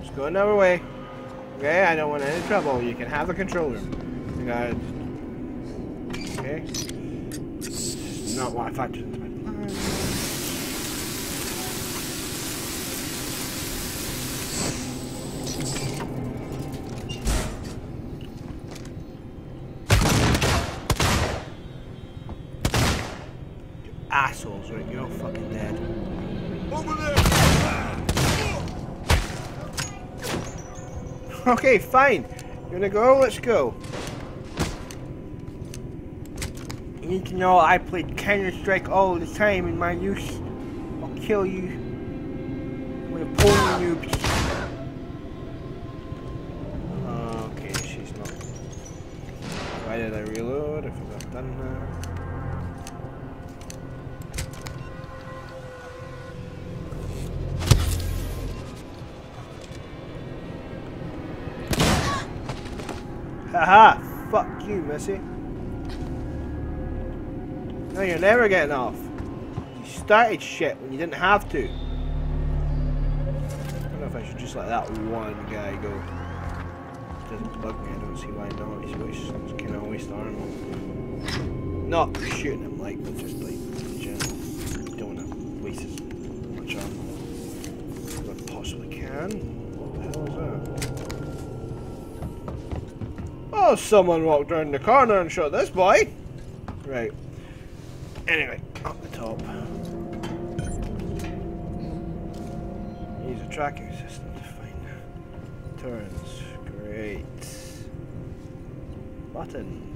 Just going our way. Okay, I don't want any trouble. You can have the control room. Okay. Not what I into my plan. You assholes, right? You're all fucking dead. Over there! Okay, fine. You wanna go? Let's go. You need to know I played Counter Strike all the time in my youth. I'll kill you. with a pony noobs. Okay, she's not. Why did I reload if I've done that? Haha! Fuck you, Missy. No, you're never getting off. You started shit when you didn't have to. I don't know if I should just let that one guy go. It doesn't bug me, I don't see why not. He's always kind of waste armor. Not shooting him like, but just like. Don't want to waste as much armor as I possibly can. What the hell is that? Oh, someone walked around the corner and shot this boy. Right. Anyway, up the top. Use a tracking system to find turns. Great. Buttons.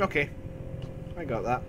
Okay. I got that.